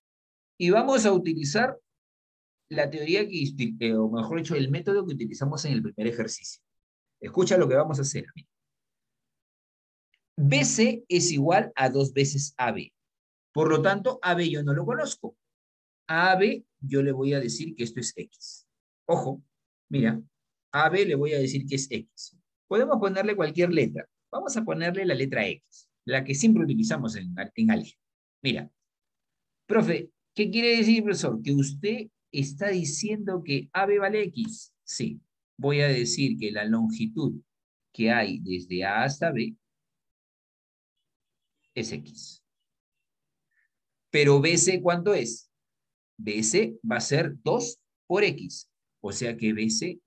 Y vamos a utilizar la teoría que, eh, o mejor dicho, el método que utilizamos en el primer ejercicio. Escucha lo que vamos a hacer. BC es igual a dos veces AB. Por lo tanto, AB yo no lo conozco. A AB yo le voy a decir que esto es X. Ojo, mira, a AB le voy a decir que es X. Podemos ponerle cualquier letra. Vamos a ponerle la letra X, la que siempre utilizamos en, en. Mira, profe, ¿qué quiere decir, profesor? Que usted está diciendo que AB vale X. Sí, voy a decir que la longitud que hay desde A hasta B es X. Pero BC, ¿cuánto es? BC va a ser 2 por X. O sea que BC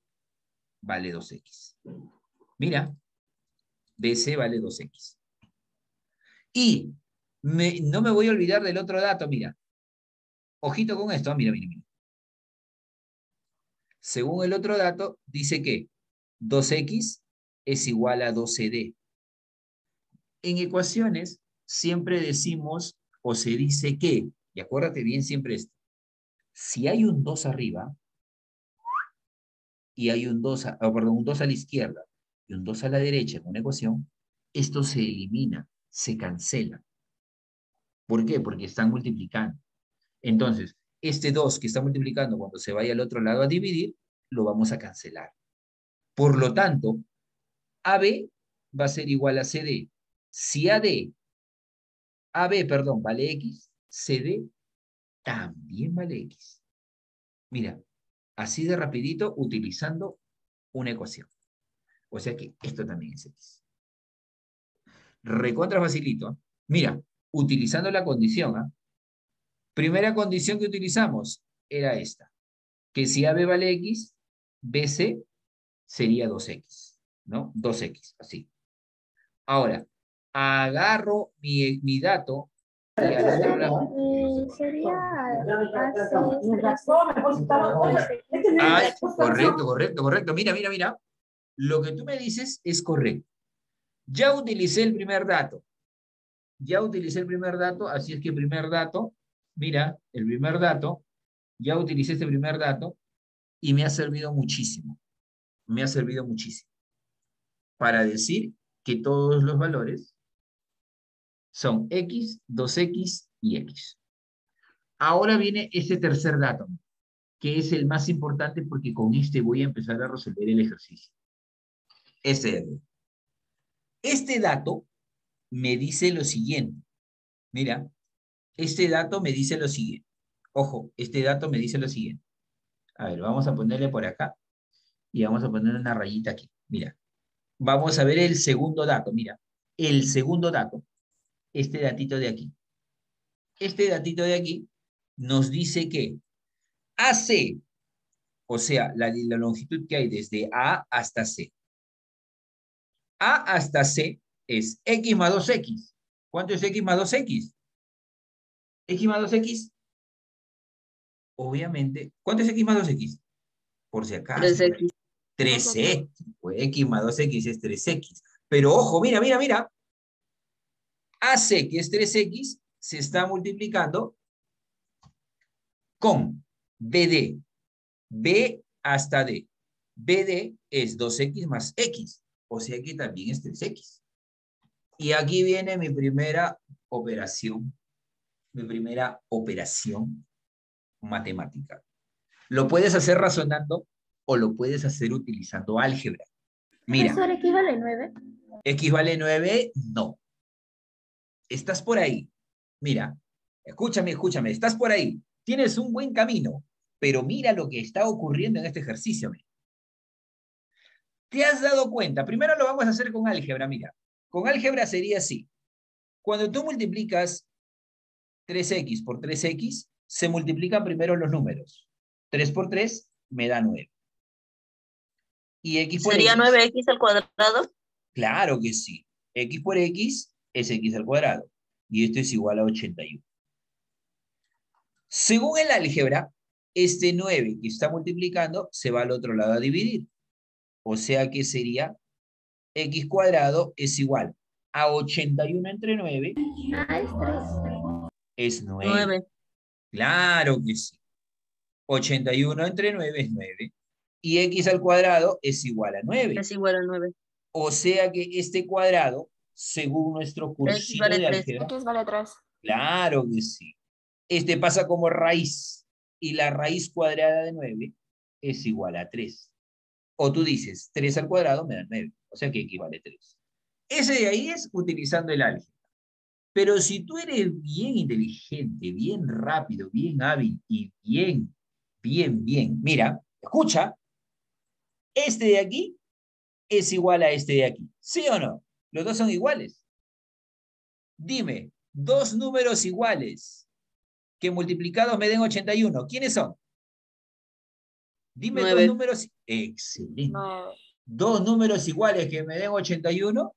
vale 2X. Mira, BC vale 2X. Y no me voy a olvidar del otro dato, mira. Ojito con esto, mira, mira, mira. Según el otro dato, dice que 2x es igual a 12d. En ecuaciones siempre decimos o se dice que, y acuérdate bien siempre esto, si hay un 2 arriba, y hay un 2, a, oh, perdón, un 2 a la izquierda y un 2 a la derecha en una ecuación, esto se elimina, se cancela. ¿Por qué? Porque están multiplicando. Entonces, este 2 que está multiplicando cuando se vaya al otro lado a dividir, lo vamos a cancelar. Por lo tanto, AB va a ser igual a CD. Si AD, AB, perdón, vale X, CD también vale X. Mira, así de rapidito utilizando una ecuación. O sea que esto también es X. Recontra facilito. Mira, utilizando la condición. ¿ah? Primera condición que utilizamos era esta. Que si AB vale X, BC sería 2X. ¿No? 2X, así. Ahora, agarro mi, mi dato y al otro lado... Eh, sería correcto, correcto, correcto. Mira, mira, mira. Lo que tú me dices es correcto. Ya utilicé el primer dato. Ya utilicé el primer dato, así es que el primer dato, mira, el primer dato, ya utilicé este primer dato y me ha servido muchísimo. Me ha servido muchísimo. Para decir que todos los valores son X, 2X y X. Ahora viene ese tercer dato, que es el más importante porque con este voy a empezar a resolver el ejercicio. Ese. Este dato me dice lo siguiente. Mira, este dato me dice lo siguiente. Ojo, este dato me dice lo siguiente. A ver, vamos a ponerle por acá y vamos a poner una rayita aquí. Mira, vamos a ver el segundo dato. Mira, el segundo dato, este datito de aquí. Este datito de aquí nos dice que AC, o sea, la, la longitud que hay desde A hasta C. A hasta C es X más 2X. ¿Cuánto es X más 2X? X más 2X. Obviamente, ¿cuánto es X más 2X? Por si acaso. 3X. 3X. Pues X más 2X es 3X. Pero ojo, mira, mira, mira. AC, que es 3X, se está multiplicando con BD. B hasta D. BD es 2X más X. O sea que también es 3X. Y aquí viene mi primera operación. Mi primera operación matemática. Lo puedes hacer razonando o lo puedes hacer utilizando álgebra. Mira. ¿Profesor, X vale 9? X vale 9, no. Estás por ahí. Mira, escúchame, escúchame, estás por ahí. Tienes un buen camino, pero mira lo que está ocurriendo en este ejercicio. Mira. ¿Te has dado cuenta? Primero lo vamos a hacer con álgebra, mira. Con álgebra sería así. Cuando tú multiplicas 3x por 3x, se multiplican primero los números. 3 por 3 me da 9. Y x por ¿Sería x, 9X al cuadrado? Claro que sí. x por x es x al cuadrado. Y esto es igual a 81. Según el álgebra, este 9 que está multiplicando se va al otro lado a dividir. O sea que sería x cuadrado es igual a 81 entre 9 Ah, es 3. es 9. 9. Claro que sí. 81 entre 9 es 9. Y x al cuadrado es igual a 9. Es igual a 9. O sea que este cuadrado, según nuestro cursito vale de tres. álgebra, X vale 3. claro que sí. Este pasa como raíz. Y la raíz cuadrada de 9 es igual a 3. O tú dices, 3 al cuadrado me da 9. O sea que equivale a 3. Ese de ahí es utilizando el álgebra. Pero si tú eres bien inteligente, bien rápido, bien hábil y bien, bien, bien, mira, escucha, este de aquí es igual a este de aquí. ¿Sí o no? Los dos son iguales. Dime, dos números iguales que multiplicados me den 81. ¿Quiénes son? Dime Nueve. dos números. Excelente. 9. Dos números iguales que me den 81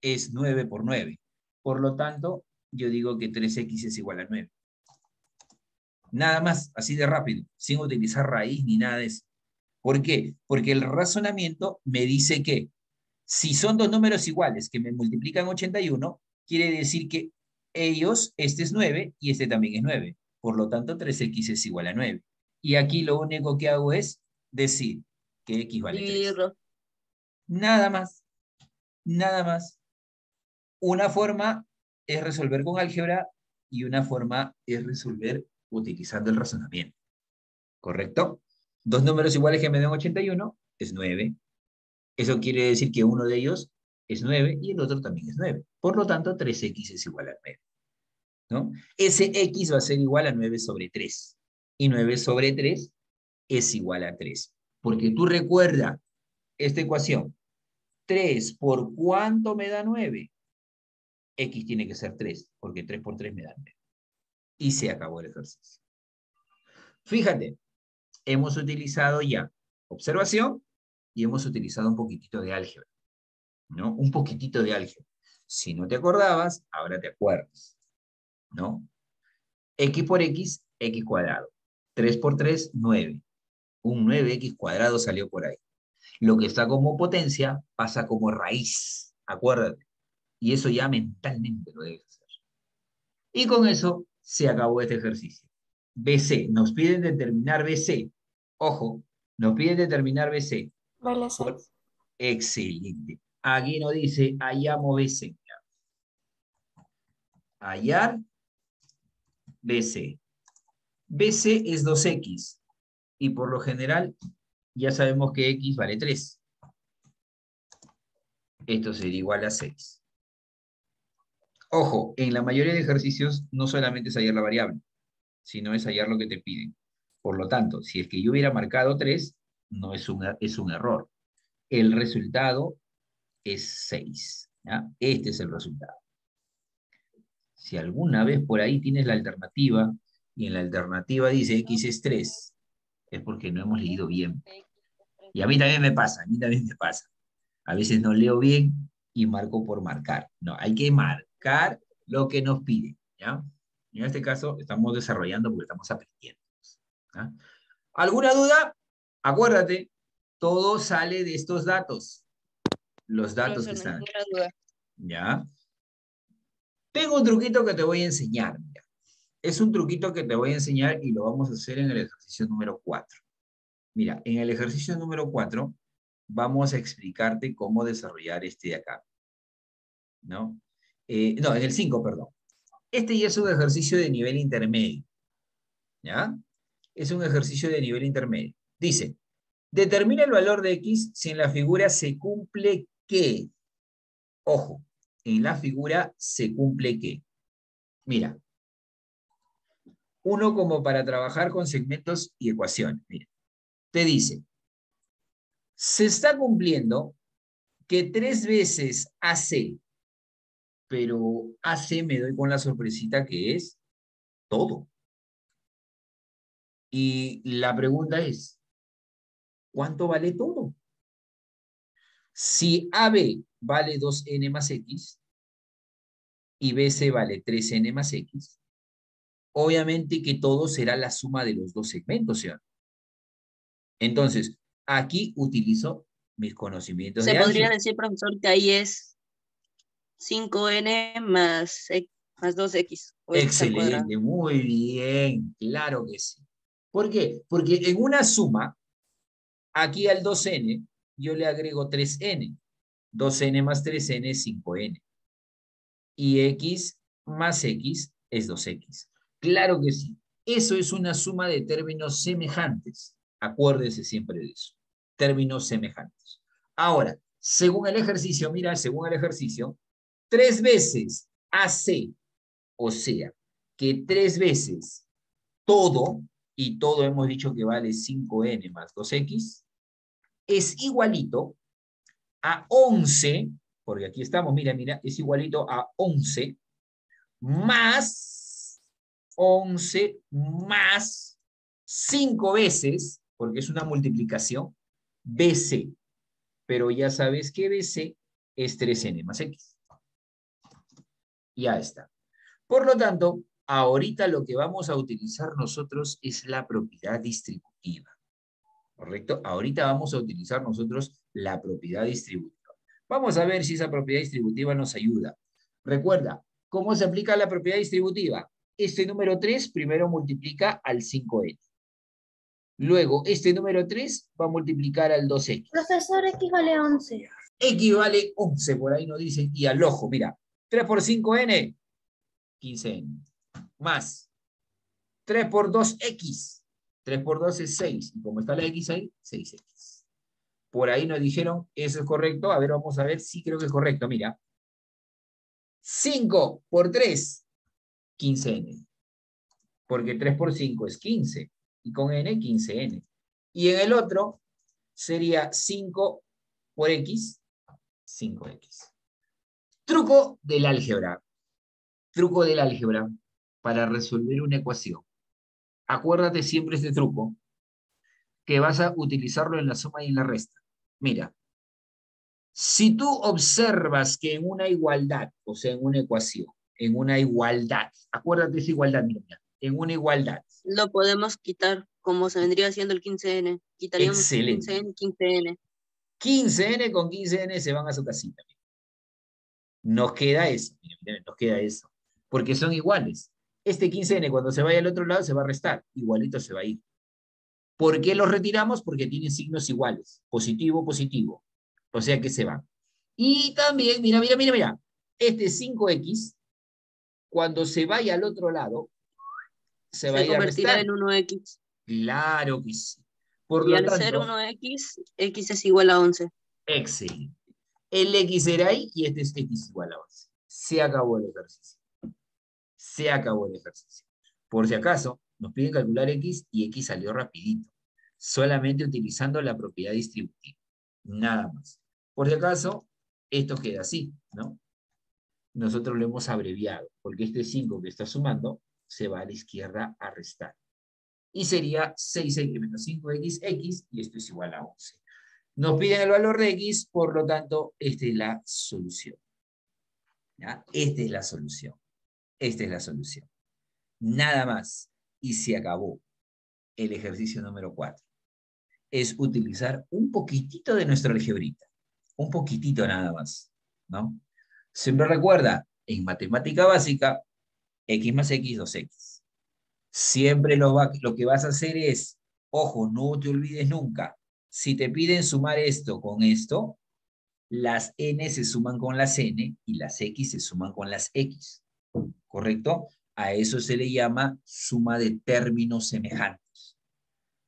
es 9 por 9. Por lo tanto, yo digo que 3x es igual a 9. Nada más, así de rápido, sin utilizar raíz ni nada de eso. ¿Por qué? Porque el razonamiento me dice que si son dos números iguales que me multiplican 81, quiere decir que ellos, este es 9 y este también es 9. Por lo tanto, 3x es igual a 9. Y aquí lo único que hago es decir que X vale 3. Dividirlo. Nada más. Nada más. Una forma es resolver con álgebra y una forma es resolver utilizando el razonamiento. ¿Correcto? Dos números iguales que me den 81 es 9. Eso quiere decir que uno de ellos es 9 y el otro también es 9. Por lo tanto, 3x es igual a 9. ¿no? Ese x va a ser igual a 9 sobre 3. Y 9 sobre 3 es igual a 3. Porque tú recuerda esta ecuación. 3 por cuánto me da 9? X tiene que ser 3, porque 3 por 3 me da 9. Y se acabó el ejercicio. Fíjate, hemos utilizado ya observación y hemos utilizado un poquitito de álgebra. ¿No? Un poquitito de álgebra. Si no te acordabas, ahora te acuerdas. ¿No? X por X, X cuadrado. 3 por 3, 9. Un 9X cuadrado salió por ahí. Lo que está como potencia pasa como raíz. Acuérdate. Y eso ya mentalmente lo debes hacer. Y con eso se acabó este ejercicio. BC, nos piden determinar BC. Ojo, nos piden determinar BC. Vale Por- 6. Excelente. Aquí nos dice, hallamos BC. Hallar BC. BC es 2X. Y por lo general, ya sabemos que X vale 3. Esto sería igual a 6. Ojo, en la mayoría de ejercicios no solamente es hallar la variable, sino es hallar lo que te piden. Por lo tanto, si es que yo hubiera marcado 3, no es un, es un error. El resultado es 6. ¿ya? Este es el resultado. Si alguna vez por ahí tienes la alternativa y en la alternativa dice X es 3, es porque no hemos leído bien. Y a mí también me pasa, a mí también me pasa. A veces no leo bien y marco por marcar. No, hay que marcar lo que nos piden. ¿ya? En este caso estamos desarrollando porque estamos aprendiendo. ¿ya? ¿Alguna duda? Acuérdate, todo sale de estos datos. Los datos que están. ¿Ya? Tengo un truquito que te voy a enseñar. mira. Es un truquito que te voy a enseñar y lo vamos a hacer en el ejercicio número 4. Mira, en el ejercicio número 4 vamos a explicarte cómo desarrollar este de acá. ¿No? Eh, no, en el 5, perdón. Este ya es un ejercicio de nivel intermedio. ¿Ya? Es un ejercicio de nivel intermedio. Dice, determina el valor de X si en la figura se cumple qué. Ojo, en la figura se cumple qué. Mira. Uno como para trabajar con segmentos y ecuaciones. Mira. Te dice, se está cumpliendo que tres veces AC, pero AC me doy con la sorpresita que es todo. Y la pregunta es, ¿cuánto vale todo? Si AB vale 2n más x y BC vale 3n más x, obviamente que todo será la suma de los dos segmentos, ¿sí? Entonces, aquí utilizo mis conocimientos Se de podría decir, profesor, que ahí es 5n más, más 2x. o x al cuadrado. Excelente, muy bien, claro que sí. ¿Por qué? Porque en una suma, aquí al 2n, yo le agrego 3n. 2n más 3n es 5n. Y x más x es 2x. Claro que sí. Eso es una suma de términos semejantes. Acuérdese siempre de eso. Términos semejantes. Ahora, según el ejercicio, mira, según el ejercicio, tres veces AC o sea, que tres veces todo, y todo hemos dicho que vale 5n más 2x, es igualito a 11, porque aquí estamos, mira, mira, es igualito a 11 más 11 más 5 veces, porque es una multiplicación, BC. Pero ya sabes que BC es 3n más x. Ya está. Por lo tanto, ahorita lo que vamos a utilizar nosotros es la propiedad distributiva. ¿Correcto? Ahorita vamos a utilizar nosotros la propiedad distributiva. Vamos a ver si esa propiedad distributiva nos ayuda. Recuerda, ¿cómo se aplica la propiedad distributiva? Este número 3 primero multiplica al 5n. Luego, este número 3 va a multiplicar al 2x. Profesor, X vale 11. X vale 11, por ahí nos dicen. Y al ojo, mira, 3 por 5n, 15n. Más 3 por 2x. 3 por 2 es 6. Y como está la x ahí, 6x. Por ahí nos dijeron, eso es correcto. A ver, vamos a ver. Sí creo que es correcto, mira. 5 por 3, 15n. Porque 3 por 5 es 15. Y con n, 15n. Y en el otro sería 5 por x, 5x. Truco del álgebra. Truco del álgebra para resolver una ecuación. Acuérdate siempre este truco, que vas a utilizarlo en la suma y en la resta. Mira, si tú observas que en una igualdad, o sea, en una ecuación, en una igualdad, acuérdate esa igualdad, mira, en una igualdad. Lo podemos quitar como se vendría haciendo el 15N. Quitaríamos Excelente. 15N, 15N. 15N con 15N se van a su casita. mira. Nos queda eso, nos queda eso. Porque son iguales. Este 15N cuando se vaya al otro lado se va a restar, igualito se va a ir. ¿Por qué los retiramos? Porque tienen signos iguales, positivo, positivo. O sea que se van. Y también, mira, mira, mira, mira, este 5X, cuando se vaya al otro lado, se va a Se ir a convertirá restar. en 1X. Claro que sí. Por Y lo al tanto, ser 1X, X es igual a 11. Excelente. El X era ahí y este es X igual a 11. Se acabó el ejercicio. Se acabó el ejercicio. Por si acaso, nos piden calcular X y X salió rapidito. Solamente utilizando la propiedad distributiva. Nada más. Por si acaso, esto queda así, ¿no? Nosotros lo hemos abreviado, porque este 5 que está sumando se va a la izquierda a restar. Y sería 6x menos 5xx, y esto es igual a 11. Nos piden el valor de x, por lo tanto, esta es la solución. Esta es la solución. Esta es la solución. Nada más. Y se acabó el ejercicio número 4. Es utilizar un poquitito de nuestra algebrita. Un poquitito nada más. ¿no? Siempre recuerda, en matemática básica, x más x, 2x. Siempre lo, va- lo que vas a hacer es, ojo, no te olvides nunca, si te piden sumar esto con esto, las n se suman con las n y las x se suman con las x. ¿Correcto? A eso se le llama suma de términos semejantes.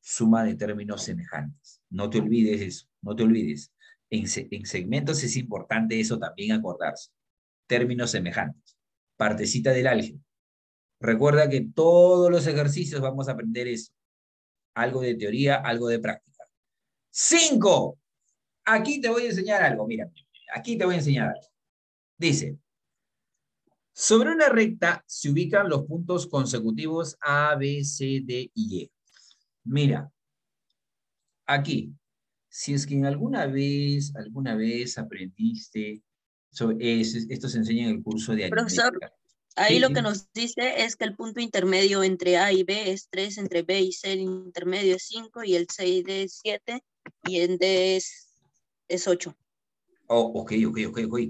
Suma de términos semejantes. No te olvides eso, no te olvides. En, se- en segmentos es importante eso también acordarse. Términos semejantes. Partecita del álgebra. Recuerda que todos los ejercicios vamos a aprender eso. Algo de teoría, algo de práctica. Cinco. Aquí te voy a enseñar algo. Mira, aquí te voy a enseñar algo. Dice, sobre una recta se ubican los puntos consecutivos A, B, C, D y E. Mira, aquí, si es que alguna vez, alguna vez aprendiste, sobre, es- esto se enseña en el curso de Profesor, aritmética. Ahí Sí, lo que nos dice es que el punto intermedio entre A y B es 3, entre B y C el intermedio es 5 y el C y D es 7 y es, es 8. Oh, ok, ok, ok, ok.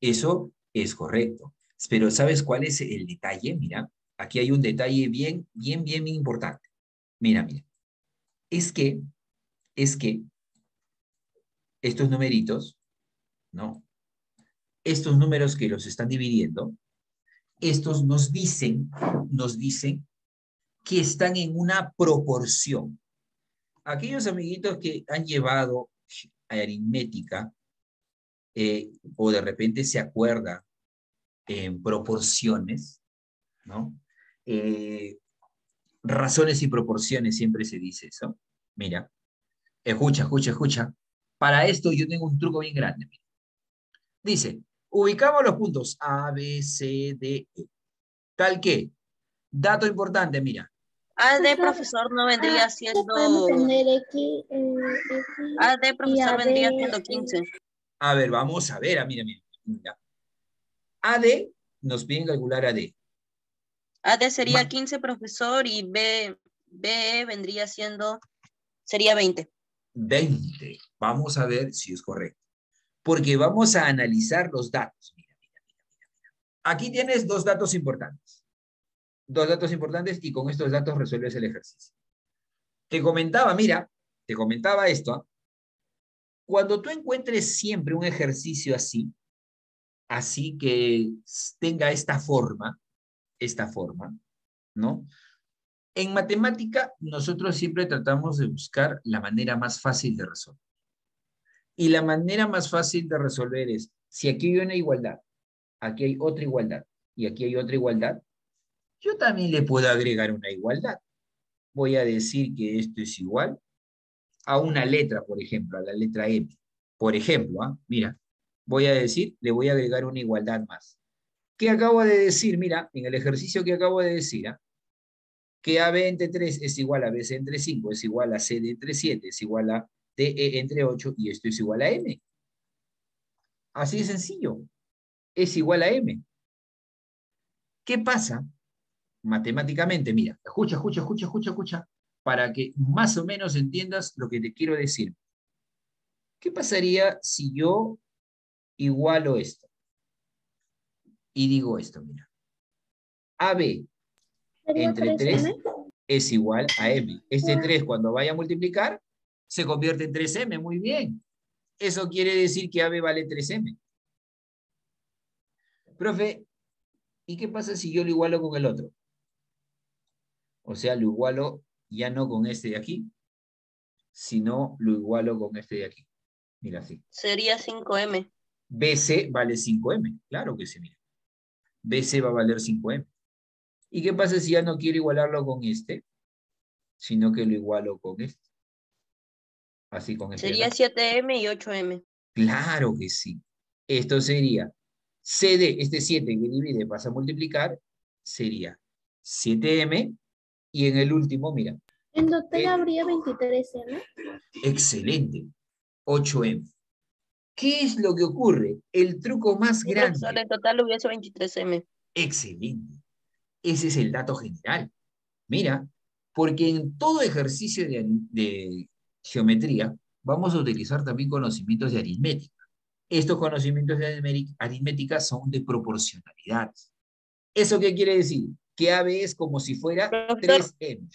Eso es correcto. Pero ¿sabes cuál es el detalle? Mira, aquí hay un detalle bien, bien, bien, bien importante. Mira, mira. Es que, es que estos numeritos, ¿no? Estos números que los están dividiendo, estos nos dicen, nos dicen que están en una proporción. Aquellos amiguitos que han llevado aritmética, eh, o de repente se acuerda en proporciones, ¿no? Eh, razones y proporciones, siempre se dice eso. Mira, escucha, escucha, escucha. Para esto yo tengo un truco bien grande. Dice, ubicamos los puntos A, B, C, D, E. Tal que, dato importante, mira, AD, Profesor, profesor, no vendría siendo... Podemos tener X, eh. AD, profesor, vendría siendo eh, 15. A ver, vamos a ver, ah, mira, mira. mira. AD, nos piden calcular AD. AD sería Ma- 15, profesor, y B, BE vendría siendo... Sería 20. 20. Vamos a ver si es correcto. Porque vamos a analizar los datos. Mira, mira, mira, mira, mira. Aquí tienes dos datos importantes. Dos datos importantes y con estos datos resuelves el ejercicio. Te comentaba, mira, te comentaba esto. ¿ah? Cuando tú encuentres siempre un ejercicio así, así que tenga esta forma, esta forma, ¿no? En matemática, nosotros siempre tratamos de buscar la manera más fácil de resolver. Y la manera más fácil de resolver es, si aquí hay una igualdad, aquí hay otra igualdad y aquí hay otra igualdad, yo también le puedo agregar una igualdad. Voy a decir que esto es igual a una letra, por ejemplo, a la letra M. Por ejemplo, ¿ah? mira, voy a decir, le voy a agregar una igualdad más. ¿Qué acabo de decir? Mira, en el ejercicio que acabo de decir, ¿ah? que AB entre 3 es igual a BC entre 5, es igual a CD entre 7, es igual a DE entre 8, y esto es igual a M. Así de sencillo. Es igual a M. ¿Qué pasa? Matemáticamente, mira, escucha, escucha, escucha, escucha, escucha, para que más o menos entiendas lo que te quiero decir. ¿Qué pasaría si yo igualo esto? Y digo esto, mira. AB entre 3 es igual a M. Este 3 cuando vaya a multiplicar se convierte en 3M, muy bien. Eso quiere decir que AB vale 3M. Profe, ¿y qué pasa si yo lo igualo con el otro? O sea, lo igualo ya no con este de aquí, sino lo igualo con este de aquí. Mira así. Sería 5M. BC vale 5M, claro que sí, mira. BC va a valer 5M. ¿Y qué pasa si ya no quiero igualarlo con este? Sino que lo igualo con este. Así con este. Sería 7M y 8M. Claro que sí. Esto sería CD, este 7 que divide pasa a multiplicar, sería 7M y en el último, mira. En total habría 23M. Excelente. 8M. ¿Qué es lo que ocurre? El truco más grande. en total hubiese 23M. Excelente. Ese es el dato general. Mira, porque en todo ejercicio de, de geometría vamos a utilizar también conocimientos de aritmética. Estos conocimientos de aritmética son de proporcionalidad. ¿Eso qué quiere decir? Que AB es como si fuera 3M.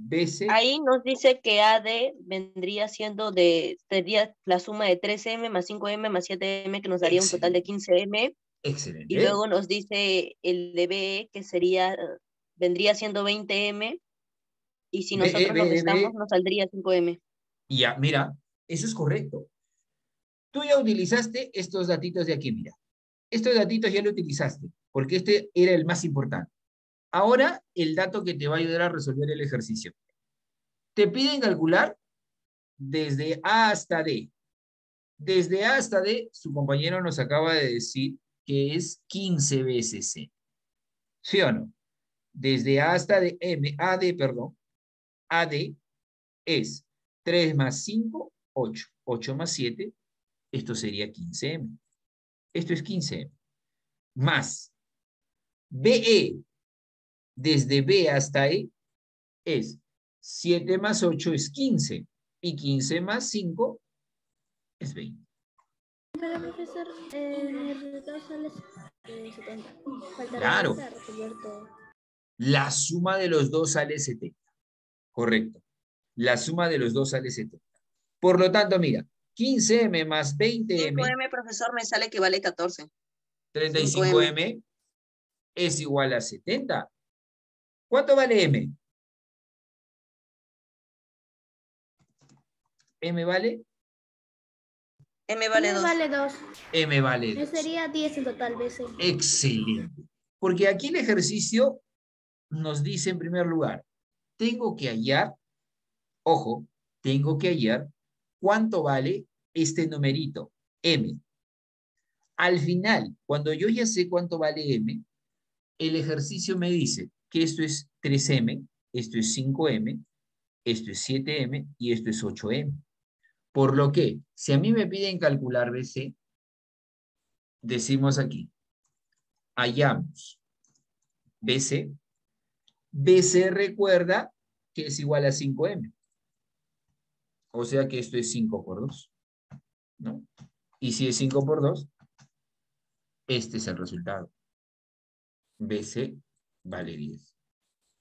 BC, Ahí nos dice que AD vendría siendo de, sería la suma de 3M más 5M más 7M, que nos daría un total de 15M. excelente. Y luego nos dice el de BE, que sería, vendría siendo 20M. Y si nosotros lo restamos, nos saldría 5M. Y ya, mira, eso es correcto. Tú ya utilizaste estos datitos de aquí, mira. Estos datitos ya lo utilizaste, porque este era el más importante. Ahora, el dato que te va a ayudar a resolver el ejercicio. Te piden calcular desde A hasta D. Desde A hasta D, su compañero nos acaba de decir que es 15 veces C. ¿Sí o no? Desde A hasta D, M, AD, perdón, AD es 3 más 5, 8. 8 más 7, esto sería 15M. Esto es 15M. Más BE, desde B hasta E, es 7 más 8 es 15. Y 15 más 5 es 20. Pero profesor, eh, el resultado sale eh, 70. Falta Claro. todo. La suma de los dos sale 70. Correcto. La suma de los dos sale 70. Por lo tanto, mira, 15M más 20M, 5M, profesor, me sale que vale 14. 35M, es igual a 70. ¿Cuánto vale M? M vale, M vale M 2. vale 2. M vale. Eso dos. sería 10 en total veces. Excelente. Porque aquí el ejercicio nos dice en primer lugar, tengo que hallar, ojo, tengo que hallar cuánto vale este numerito, M. Al final, cuando yo ya sé cuánto vale M, el ejercicio me dice que esto es 3M, esto es 5M, esto es 7M y esto es 8M. Por lo que, si a mí me piden calcular BC, decimos aquí, hallamos BC. BC recuerda que es igual a 5M. O sea que esto es 5 por 2. ¿no? Y si es 5 por 2, este es el resultado. BC vale 10.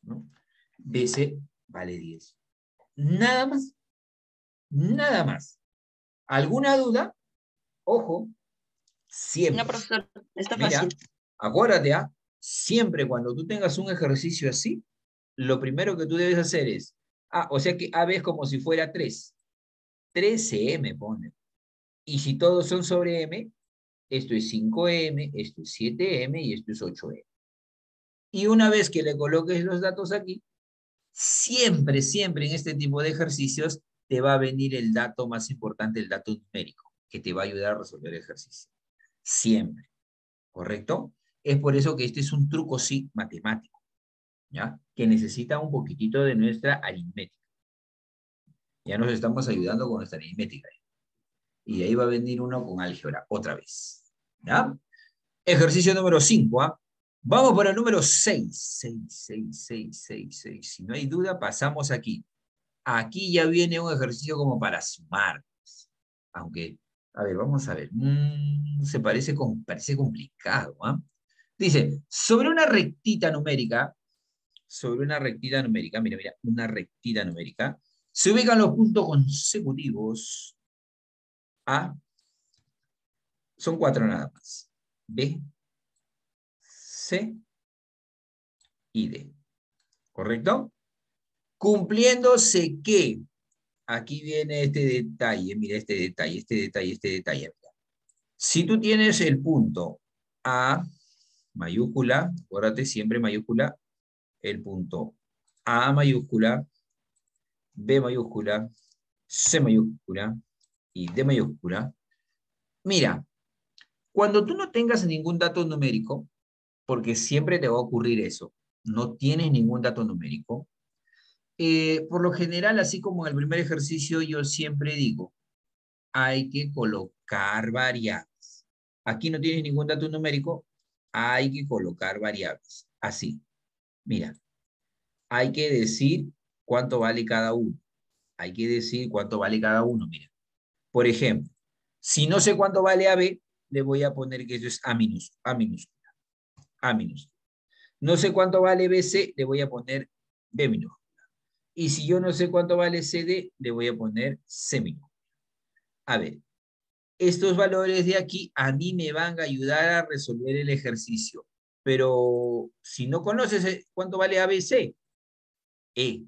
¿no? BC vale 10. Nada más. Nada más. ¿Alguna duda? Ojo, siempre. No, profesor, está Mira, fácil. acuérdate, ¿ah? siempre cuando tú tengas un ejercicio así, lo primero que tú debes hacer es, ah, o sea que AB es como si fuera 3. 13M pone. Y si todos son sobre M, esto es 5M, esto es 7M y esto es 8M. Y una vez que le coloques los datos aquí, siempre, siempre en este tipo de ejercicios te va a venir el dato más importante, el dato numérico, que te va a ayudar a resolver el ejercicio. Siempre. ¿Correcto? Es por eso que este es un truco, sí, matemático, ¿ya? Que necesita un poquitito de nuestra aritmética. Ya nos estamos ayudando con nuestra aritmética. Y ahí va a venir uno con álgebra, otra vez. ¿Ya? Ejercicio número 5, ¿ah? Vamos por el número 6. 6, 6, 6, 6, 6. Si no hay duda, pasamos aquí. Aquí ya viene un ejercicio como para sumar. Aunque, a ver, vamos a ver. Mm, se parece, parece complicado. ¿ah? Dice, sobre una rectita numérica, sobre una rectita numérica, mira, mira, una rectita numérica, se ubican los puntos consecutivos A, son cuatro nada más, B, C y D. ¿Correcto? Cumpliéndose que, aquí viene este detalle, mira este detalle, este detalle, este detalle. Si tú tienes el punto A mayúscula, acuérdate siempre mayúscula, el punto A mayúscula, B mayúscula, C mayúscula y D mayúscula. Mira, cuando tú no tengas ningún dato numérico, porque siempre te va a ocurrir eso, no tienes ningún dato numérico, eh, por lo general, así como en el primer ejercicio, yo siempre digo, hay que colocar variables. Aquí no tienes ningún dato numérico, hay que colocar variables. Así. Mira, hay que decir cuánto vale cada uno. Hay que decir cuánto vale cada uno, mira. Por ejemplo, si no sé cuánto vale AB, le voy a poner que eso es A minúscula. A minúscula. A minúscula. No sé cuánto vale BC, le voy a poner B minúscula. Y si yo no sé cuánto vale CD, le voy a poner C minúscula. A ver, estos valores de aquí a mí me van a ayudar a resolver el ejercicio. Pero si no conoces eh, cuánto vale ABC, E,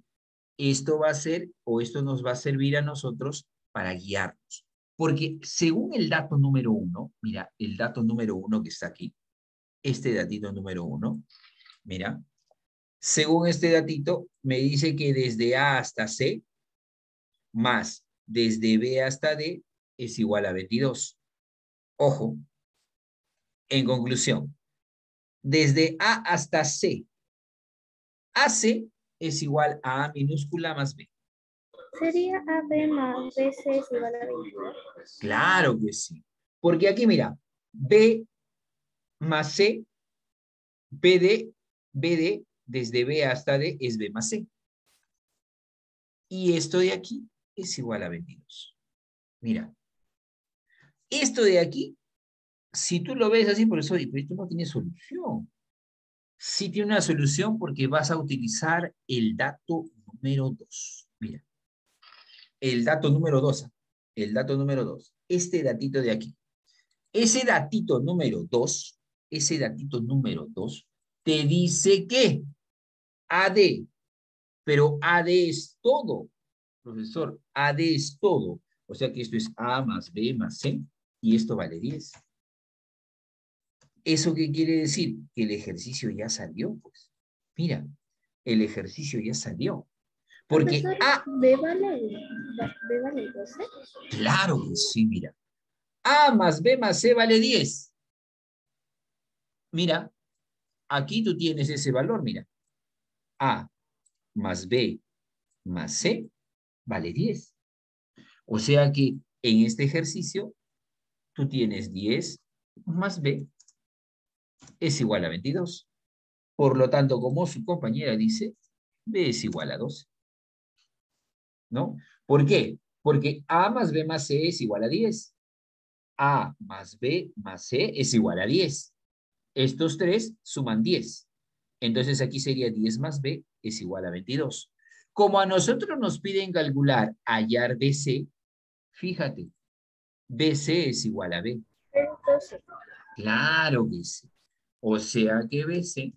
esto va a ser o esto nos va a servir a nosotros para guiarnos. Porque según el dato número uno, mira, el dato número uno que está aquí, este datito número uno, mira, según este datito, me dice que desde A hasta C, más desde B hasta D, es igual a 22. Ojo, en conclusión, desde A hasta C, AC es igual a A minúscula más B. ¿Sería AB más BC es igual a 22? Claro que sí. Porque aquí, mira, B más C, BD, BD, desde B hasta D es B más C. Y esto de aquí es igual a 22. Mira, esto de aquí, si tú lo ves así, por eso esto no tiene solución. Sí tiene una solución porque vas a utilizar el dato número 2. Mira, el dato número 2. El dato número 2. Este datito de aquí. Ese datito número 2, ese datito número 2, te dice que AD, pero AD es todo, profesor, AD es todo. O sea que esto es A más B más C y esto vale 10. ¿Eso qué quiere decir? Que el ejercicio ya salió, pues. Mira, el ejercicio ya salió. Porque Profesor, A, ¿B vale, B vale 12? claro que sí, mira. A más B más C vale 10. Mira, aquí tú tienes ese valor, mira. A más B más C vale 10. O sea que en este ejercicio tú tienes 10 más B es igual a 22. Por lo tanto, como su compañera dice, B es igual a 12. ¿No? ¿Por qué? Porque A más B más C es igual a 10. A más B más C es igual a 10. Estos tres suman 10. Entonces aquí sería 10 más B es igual a 22. Como a nosotros nos piden calcular hallar BC, fíjate, BC es igual a B. Claro que sí. O sea que BC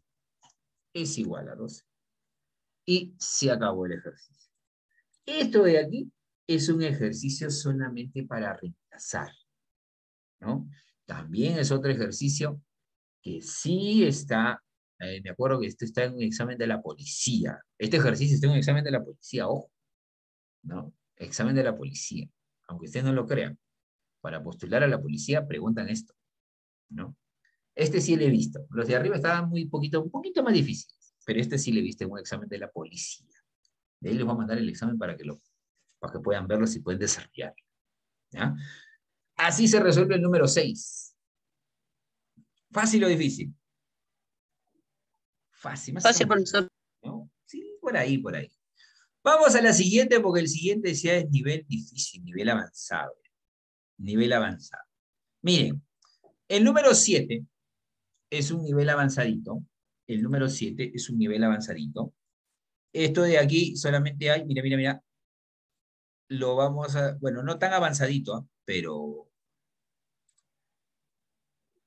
es igual a 12. Y se acabó el ejercicio. Esto de aquí es un ejercicio solamente para reemplazar. ¿no? También es otro ejercicio que sí está, eh, me acuerdo que este está en un examen de la policía. Este ejercicio está en un examen de la policía, ojo. ¿no? Examen de la policía. Aunque ustedes no lo crean. Para postular a la policía preguntan esto. ¿no? Este sí lo he visto. Los de arriba estaban muy poquito, un poquito más difíciles, pero este sí lo he visto en un examen de la policía. De ahí les voy a mandar el examen para que, lo, para que puedan verlo si pueden desarrollarlo. ¿ya? Así se resuelve el número 6. ¿Fácil o difícil? Fácil, más Fácil, menos, profesor. ¿no? Sí, por ahí, por ahí. Vamos a la siguiente porque el siguiente ya es nivel difícil, nivel avanzado. Nivel avanzado. Miren, el número 7 es un nivel avanzadito. El número 7 es un nivel avanzadito. Esto de aquí solamente hay, mira, mira, mira. Lo vamos a, bueno, no tan avanzadito, ¿ah? pero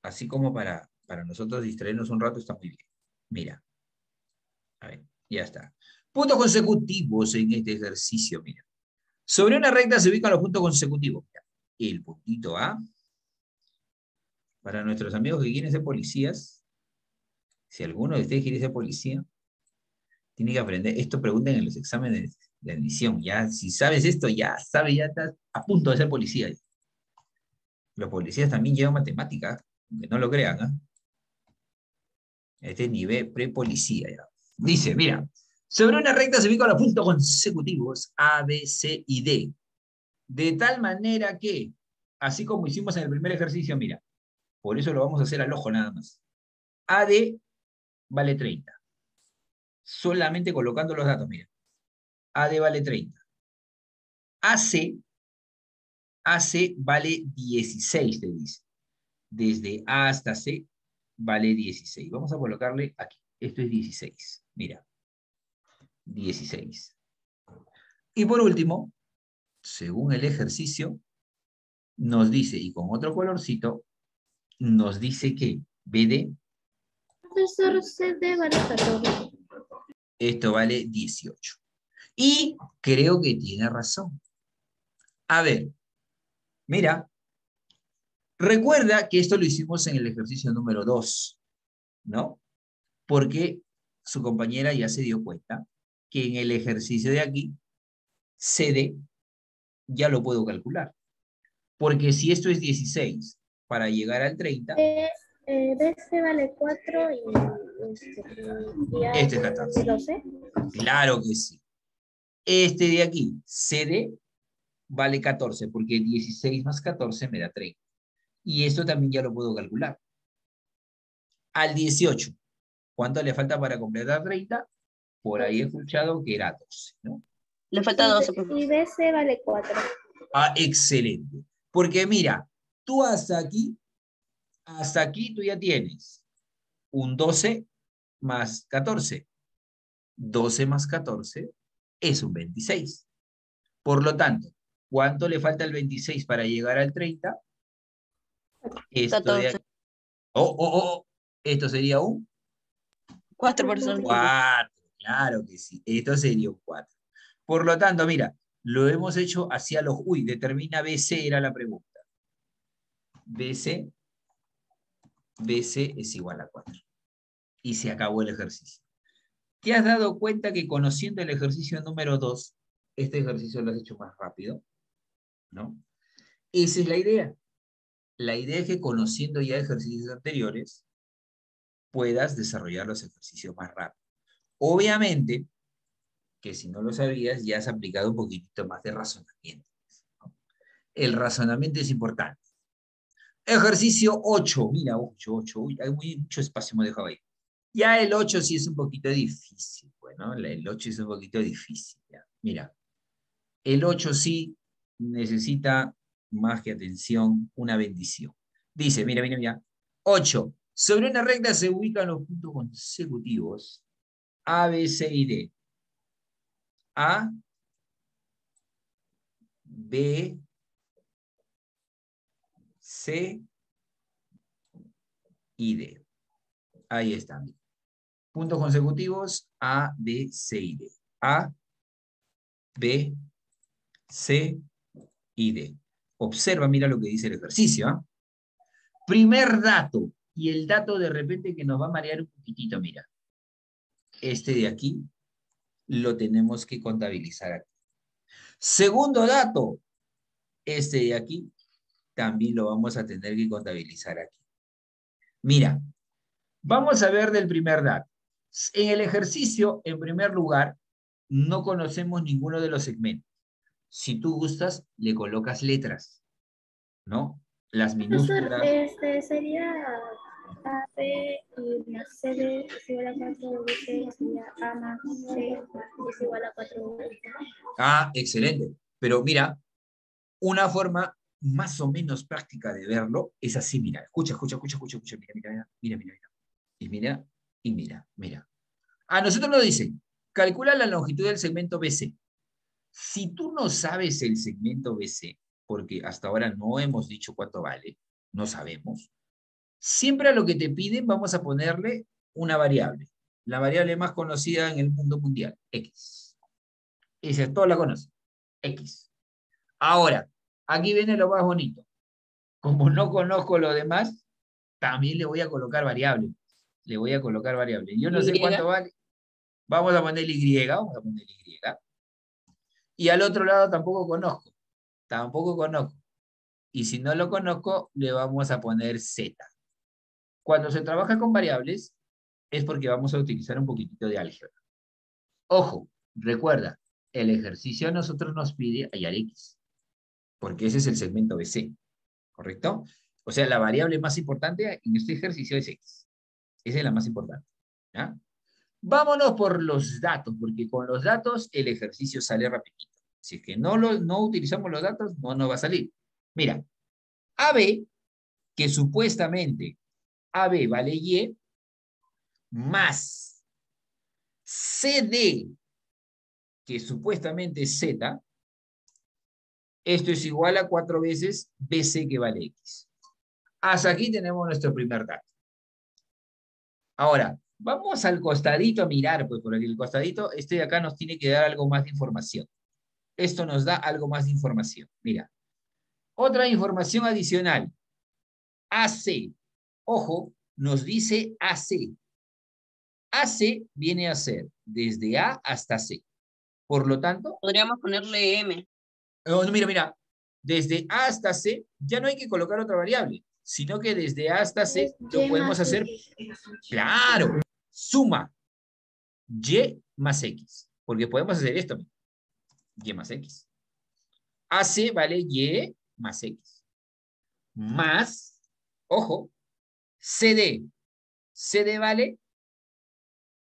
así como para, para nosotros distraernos un rato está muy bien. Mira. A ver, ya está. Puntos consecutivos en este ejercicio, mira. Sobre una recta se ubican los puntos consecutivos. El puntito A. Para nuestros amigos que quieren ser policías, si alguno de ustedes quiere ser policía, tiene que aprender. Esto preguntan en los exámenes de admisión. Ya, si sabes esto, ya sabes, ya estás a punto de ser policía. Los policías también llevan matemática, aunque no lo crean. ¿ah? Este es nivel pre-policía. Dice, mira, sobre una recta se ubican los puntos consecutivos A, B, C y D. De tal manera que, así como hicimos en el primer ejercicio, mira, por eso lo vamos a hacer al ojo nada más. AD vale 30. Solamente colocando los datos, mira. AD vale 30. AC, AC vale 16, te dice. Desde A hasta C vale 16. Vamos a colocarle aquí. Esto es 16. Mira. 16. Y por último, según el ejercicio, nos dice, y con otro colorcito, nos dice que BD, profesor, CD vale 14. esto vale 18. Y creo que tiene razón. A ver, mira, recuerda que esto lo hicimos en el ejercicio número 2, ¿no? Porque su compañera ya se dio cuenta que en el ejercicio de aquí, CD, ya lo puedo calcular. Porque si esto es 16 para llegar al 30, Eh, eh, BC vale 4 y este, y Este es 14. vale 12. Claro que sí. Este de aquí, CD, vale 14, porque 16 más 14 me da 30. Y esto también ya lo puedo calcular. Al 18, ¿cuánto le falta para completar 30? Por ahí he escuchado que era 12, ¿no? Le falta 12, profesor. Y BC vale 4. Ah, excelente. Porque mira, tú hasta aquí, hasta aquí tú ya tienes un 12 más 14. 12 más 14 es un 26. Por lo tanto, ¿cuánto le falta al 26 para llegar al 30? Esto, de 14. aquí. Oh, oh, oh, esto sería un 4, profesor. 4. Claro que sí, esto sería un 4. Por lo tanto, mira, lo hemos hecho hacia los... Uy, determina BC era la pregunta. BC, BC es igual a 4. Y se acabó el ejercicio. ¿Te has dado cuenta que conociendo el ejercicio número 2, este ejercicio lo has hecho más rápido? ¿No? Esa es la idea. La idea es que conociendo ya ejercicios anteriores, puedas desarrollar los ejercicios más rápido. Obviamente, que si no lo sabías, ya has aplicado un poquitito más de razonamiento. El razonamiento es importante. Ejercicio 8, mira, 8, 8, uy, hay mucho espacio me dejado ahí. Ya el 8 sí es un poquito difícil, bueno, el 8 es un poquito difícil. Mira, el 8 sí necesita más que atención, una bendición. Dice, mira, mira, mira, 8. Sobre una recta se ubican los puntos consecutivos A, B, C y D. A, B, C y D. Ahí están. Puntos consecutivos A, B, C y D. A, B, C y D. Observa, mira lo que dice el ejercicio. ¿ah? Primer dato, y el dato de repente que nos va a marear un poquitito, mira. Este de aquí lo tenemos que contabilizar aquí. Segundo dato, este de aquí también lo vamos a tener que contabilizar aquí. Mira, vamos a ver del primer dato. En el ejercicio, en primer lugar, no conocemos ninguno de los segmentos. Si tú gustas, le colocas letras, ¿no? Las minúsculas. Este sería A, B y más C D es igual a 4 B, sería A más C es igual a 4 B. Ah, excelente. Pero mira, una forma más o menos práctica de verlo es así, mira, escucha, escucha, escucha, escucha, escucha, mira, mira, mira, mira, mira. Y mira, y mira, mira. A nosotros nos dicen, calcula la longitud del segmento BC. Si tú no sabes el segmento BC, porque hasta ahora no hemos dicho cuánto vale, no sabemos, siempre a lo que te piden vamos a ponerle una variable. La variable más conocida en el mundo mundial, X. Esa todos la conocen, X. Ahora, aquí viene lo más bonito. Como no conozco lo demás, también le voy a colocar variable. Le voy a colocar variable. Yo no sé cuánto vale. Vamos a ponerle Y, vamos a ponerle Y. Y al otro lado tampoco conozco. Tampoco conozco. Y si no lo conozco, le vamos a poner Z. Cuando se trabaja con variables, es porque vamos a utilizar un poquitito de álgebra. Ojo, recuerda, el ejercicio a nosotros nos pide hallar X, porque ese es el segmento BC, ¿correcto? O sea, la variable más importante en este ejercicio es X. Esa es la más importante. ¿ya? Vámonos por los datos, porque con los datos el ejercicio sale rapidito. Si es que no, lo, no utilizamos los datos, no nos va a salir. Mira, AB, que supuestamente AB vale Y, más CD, que supuestamente es Z, esto es igual a cuatro veces BC que vale X. Hasta aquí tenemos nuestro primer dato. Ahora, vamos al costadito a mirar, pues porque el costadito, este de acá nos tiene que dar algo más de información. Esto nos da algo más de información. Mira, otra información adicional. AC, ojo, nos dice AC. AC viene a ser desde A hasta C. Por lo tanto, Podríamos ponerle M. Oh, no, mira, mira, desde A hasta C ya no hay que colocar otra variable, sino que desde A hasta C lo podemos hacer, claro, suma Y más X, porque podemos hacer esto, Y más X. AC vale Y más X. Más, ojo, CD. CD vale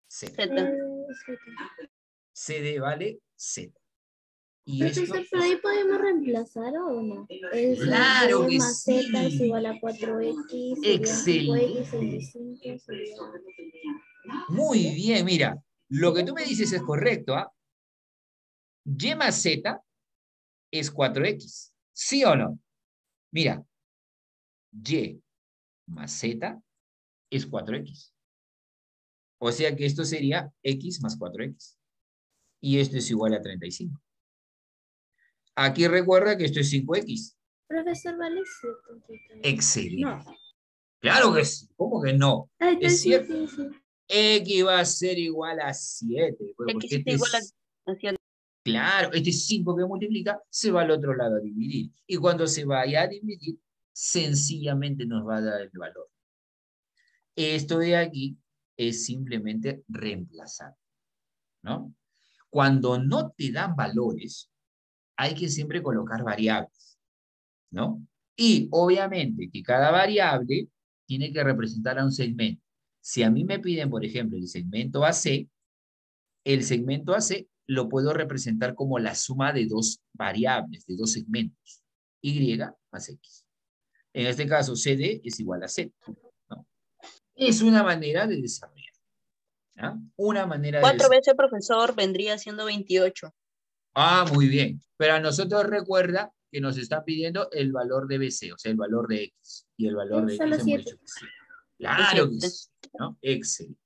Z. CD vale Z. Y esto, Profesor, pero ahí podemos reemplazar o no. Es Claro que Z es sí. igual a 4X. Excelente. X, sería... Muy bien, mira, lo que tú me dices es correcto, ¿ah? Y más Z es 4X, ¿sí o no? Mira, Y más Z es 4X. O sea que esto sería X más 4X. Y esto es igual a 35. Aquí recuerda que esto es 5X. Profesor, vale 7. Excelente. No. Claro que sí, ¿cómo que no? Sí, cierto. sí, sí. X va a ser igual a 7. pues, porque este igual a es- hacia el- Claro, este 5 que multiplica se va al otro lado a dividir. Y cuando se vaya a dividir, sencillamente nos va a dar el valor. Esto de aquí es simplemente reemplazar. ¿no? Cuando no te dan valores, hay que siempre colocar variables. ¿no? Y obviamente que cada variable tiene que representar a un segmento. Si a mí me piden, por ejemplo, el segmento AC, el segmento AC lo puedo representar como la suma de dos variables, de dos segmentos, Y más X. En este caso, CD es igual a Z. ¿no? Es una manera de desarrollar. ¿Ah? Una manera de... 4 decir. veces profesor vendría siendo 28. Ah, muy bien. Pero a nosotros recuerda que nos está pidiendo el valor de BC, o sea, el valor de X. Y el valor de X sí. Claro que sí, ¿no? Excelente.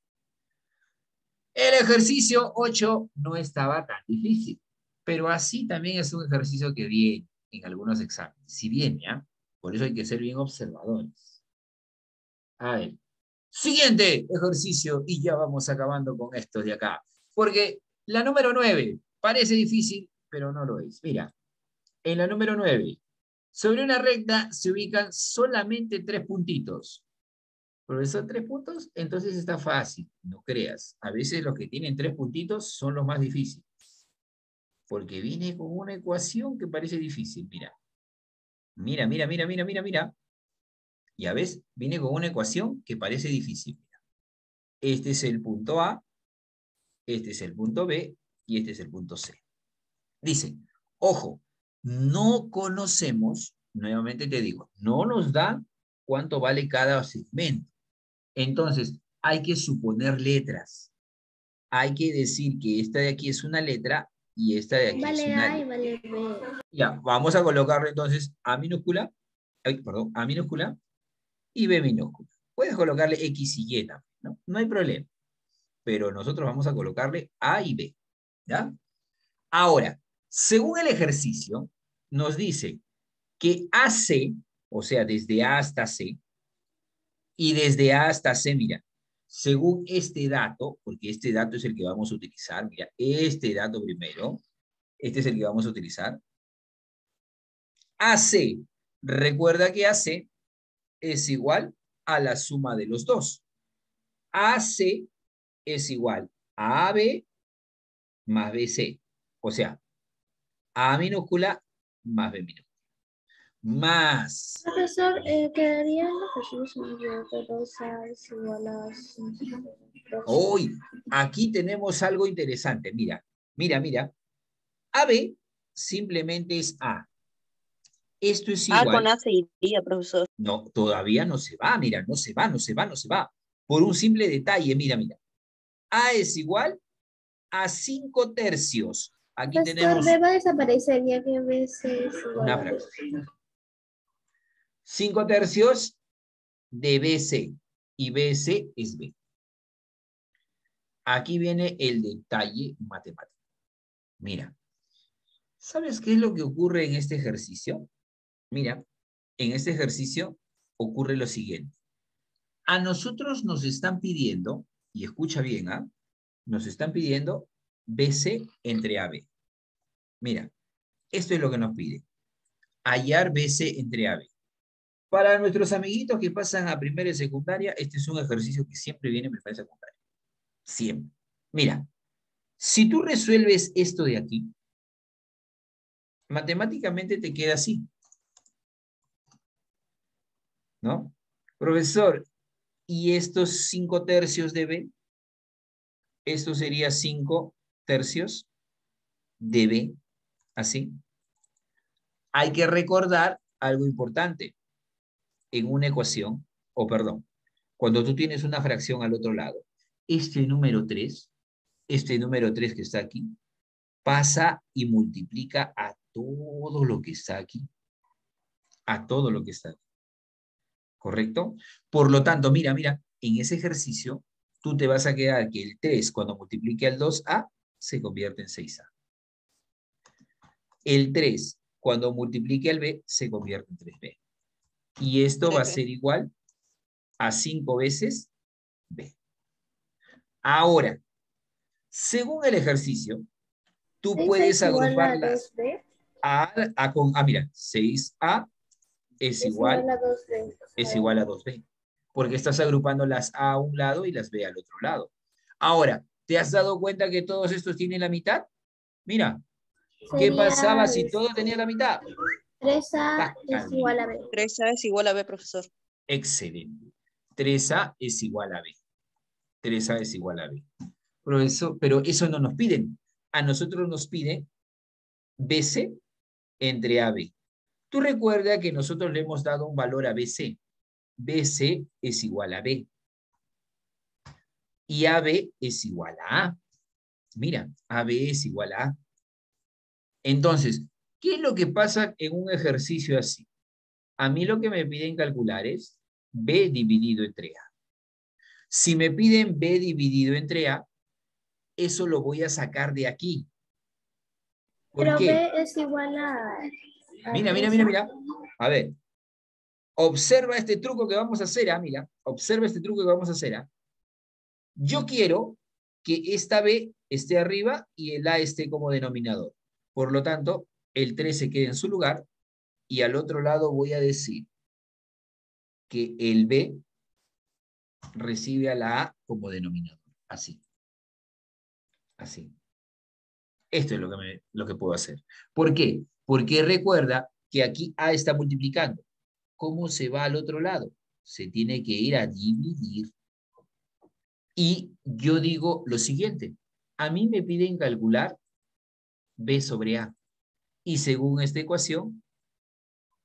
El ejercicio 8 no estaba tan difícil, pero así también es un ejercicio que viene en algunos exámenes. Si viene, ¿ah? Por eso hay que ser bien observadores. A ver. Siguiente ejercicio y ya vamos acabando con estos de acá. Porque la número 9 parece difícil, pero no lo es. Mira, en la número 9, sobre una recta se ubican solamente tres puntitos. Profesor, tres puntos, entonces está fácil, no creas. A veces los que tienen tres puntitos son los más difíciles. Porque viene con una ecuación que parece difícil, mira. Mira, mira, mira, mira, mira, mira. Y a veces viene con una ecuación que parece difícil. Este es el punto A, este es el punto B y este es el punto C. Dice, ojo, no conocemos, nuevamente te digo, no nos da cuánto vale cada segmento. Entonces, hay que suponer letras. Hay que decir que esta de aquí es una letra y esta de aquí es Vale una A y letra. vale B. Ya, vamos a colocarlo entonces A minúscula, ay, perdón, A minúscula y B minúscula. Puedes colocarle X y Y ¿no? No hay problema. Pero nosotros vamos a colocarle A y B, Ahora, según el ejercicio, nos dice que AC, o sea, desde A hasta C, y desde A hasta C, mira, según este dato, porque este dato es el que vamos a utilizar, mira, este dato primero, este es el que vamos a utilizar, AC, recuerda que AC es igual a la suma de los dos. AC es igual a AB más BC. O sea, A minúscula más B minúscula. Más. Profesor, eh, quedaría en los ejercicios si no me equivoco, 2A es igual a 5. Hoy, aquí tenemos algo interesante. Mira, mira, mira. AB simplemente es A. Esto es Ah, igual. con A se iría, profesor. No, todavía no se va, mira, no se va, no se va, no se va. Por un simple detalle, mira, mira. A es igual a 5 tercios. Aquí tenemos desaparecer ya que una fracción. 5 tercios de BC y BC es B. Aquí viene el detalle matemático. Mira, ¿sabes qué es lo que ocurre en este ejercicio? Mira, en este ejercicio ocurre lo siguiente. A nosotros nos están pidiendo, y escucha bien, ¿ah? Nos están pidiendo BC entre AB. Mira, esto es lo que nos pide. Hallar BC entre AB. Para nuestros amiguitos que pasan a primera y secundaria, este es un ejercicio que siempre viene en primera secundaria. Siempre. Mira, si tú resuelves esto de aquí, matemáticamente te queda así. ¿No? Profesor, ¿y estos 5 tercios de B? Esto sería 5 tercios de B, así. Hay que recordar algo importante. En una ecuación, o perdón, cuando tú tienes una fracción al otro lado, este número 3, este número 3 que está aquí, pasa y multiplica a todo lo que está aquí. A todo lo que está aquí. ¿Correcto? Por lo tanto, mira, mira, en ese ejercicio, tú te vas a quedar que el 3, cuando multiplique al 2a, se convierte en 6a. El 3, cuando multiplique al b, se convierte en 3b. Y esto va a ser igual a 5 veces b. Ahora, según el ejercicio, tú puedes a agruparlas 2B, a, a con, ah, mira, 6a es es igual, igual a 2B. es igual a 2b, porque estás agrupando las a a un lado y las b al otro lado. Ahora, ¿te has dado cuenta que todos estos tienen la mitad? Mira, ¿qué Sería, pasaba si todo tenía la mitad? 3A es Sácale. igual a B. 3A es igual a B, profesor. Excelente. 3A es igual a B. 3A es igual a B. Pero eso, pero eso no nos piden. A nosotros nos piden BC entre AB. Tú recuerda que nosotros le hemos dado un valor a BC. BC es igual a B. Y AB es igual a A. Mira, AB es igual a A. Entonces, ¿qué es lo que pasa en un ejercicio así? A mí lo que me piden calcular es B dividido entre A. Si me piden B dividido entre A, eso lo voy a sacar de aquí. ¿Por Pero qué? B es igual a... a Mira, mira, mira, mira. A ver. Observa este truco que vamos a hacer, ah, mira. Observa este truco que vamos a hacer, ah. Yo quiero que esta B esté arriba y el A esté como denominador. Por lo tanto, el 3 se quede en su lugar y al otro lado voy a decir que el B recibe a la A como denominador. Así. Así. Esto es lo que, me- lo que puedo hacer. ¿Por qué? Porque recuerda que aquí A está multiplicando. ¿Cómo se va al otro lado? Se tiene que ir a dividir. Y yo digo lo siguiente. A mí me piden calcular B sobre A. Y según esta ecuación,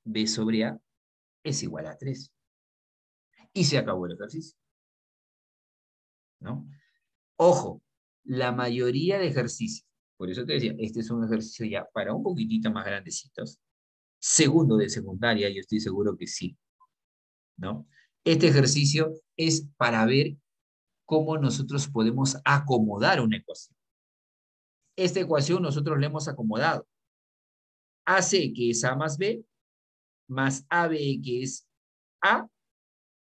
B sobre A es igual a 3. Y se acabó el ejercicio. ¿No? Ojo, la mayoría de ejercicios, por eso te decía, este es un ejercicio ya para un poquitito más grandecitos. Segundo de secundaria, yo estoy seguro que sí. ¿No? Este ejercicio es para ver cómo nosotros podemos acomodar una ecuación. Esta ecuación nosotros la hemos acomodado. AC, que es A más B, más AB, que es A.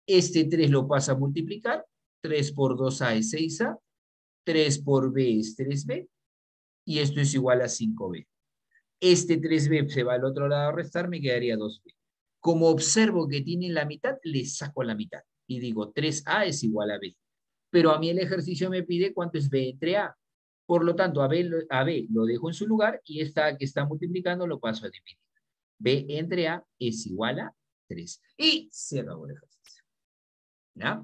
Este 3 lo pasa a multiplicar. 3 por 2A es 6A. 3 por B es 3B. Y esto es igual a 5B. Este 3B se va al otro lado a restar, me quedaría 2B. Como observo que tiene la mitad, le saco la mitad. Y digo, 3A es igual a B. Pero a mí el ejercicio me pide cuánto es B entre A. Por lo tanto, a B, a B lo dejo en su lugar y esta que está multiplicando lo paso a dividir. B entre A es igual a 3. Y se acabó el ejercicio. ¿Ya?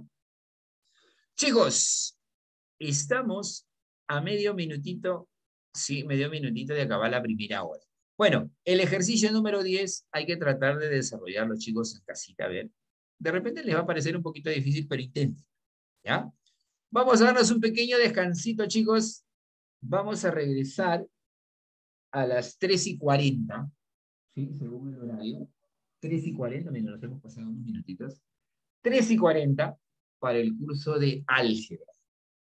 Chicos, estamos a medio minutito, sí, medio minutito de acabar la primera hora. Bueno, el ejercicio número 10 hay que tratar de desarrollarlo, chicos, en casita, a ver. De repente les va a parecer un poquito difícil, pero intenten. ¿Ya? Vamos a darnos un pequeño descansito, chicos. Vamos a regresar a las 3 y 40. ¿Sí? Según el horario. 3 y 40, mira, nos hemos pasado unos minutitos. 3 y 40 para el curso de álgebra.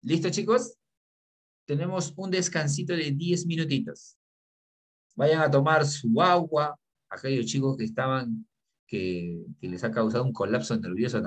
¿Listo, chicos? Tenemos un descansito de 10 minutitos. Vayan a tomar su agua. Aquellos chicos que estaban, que, que les ha causado un colapso nervioso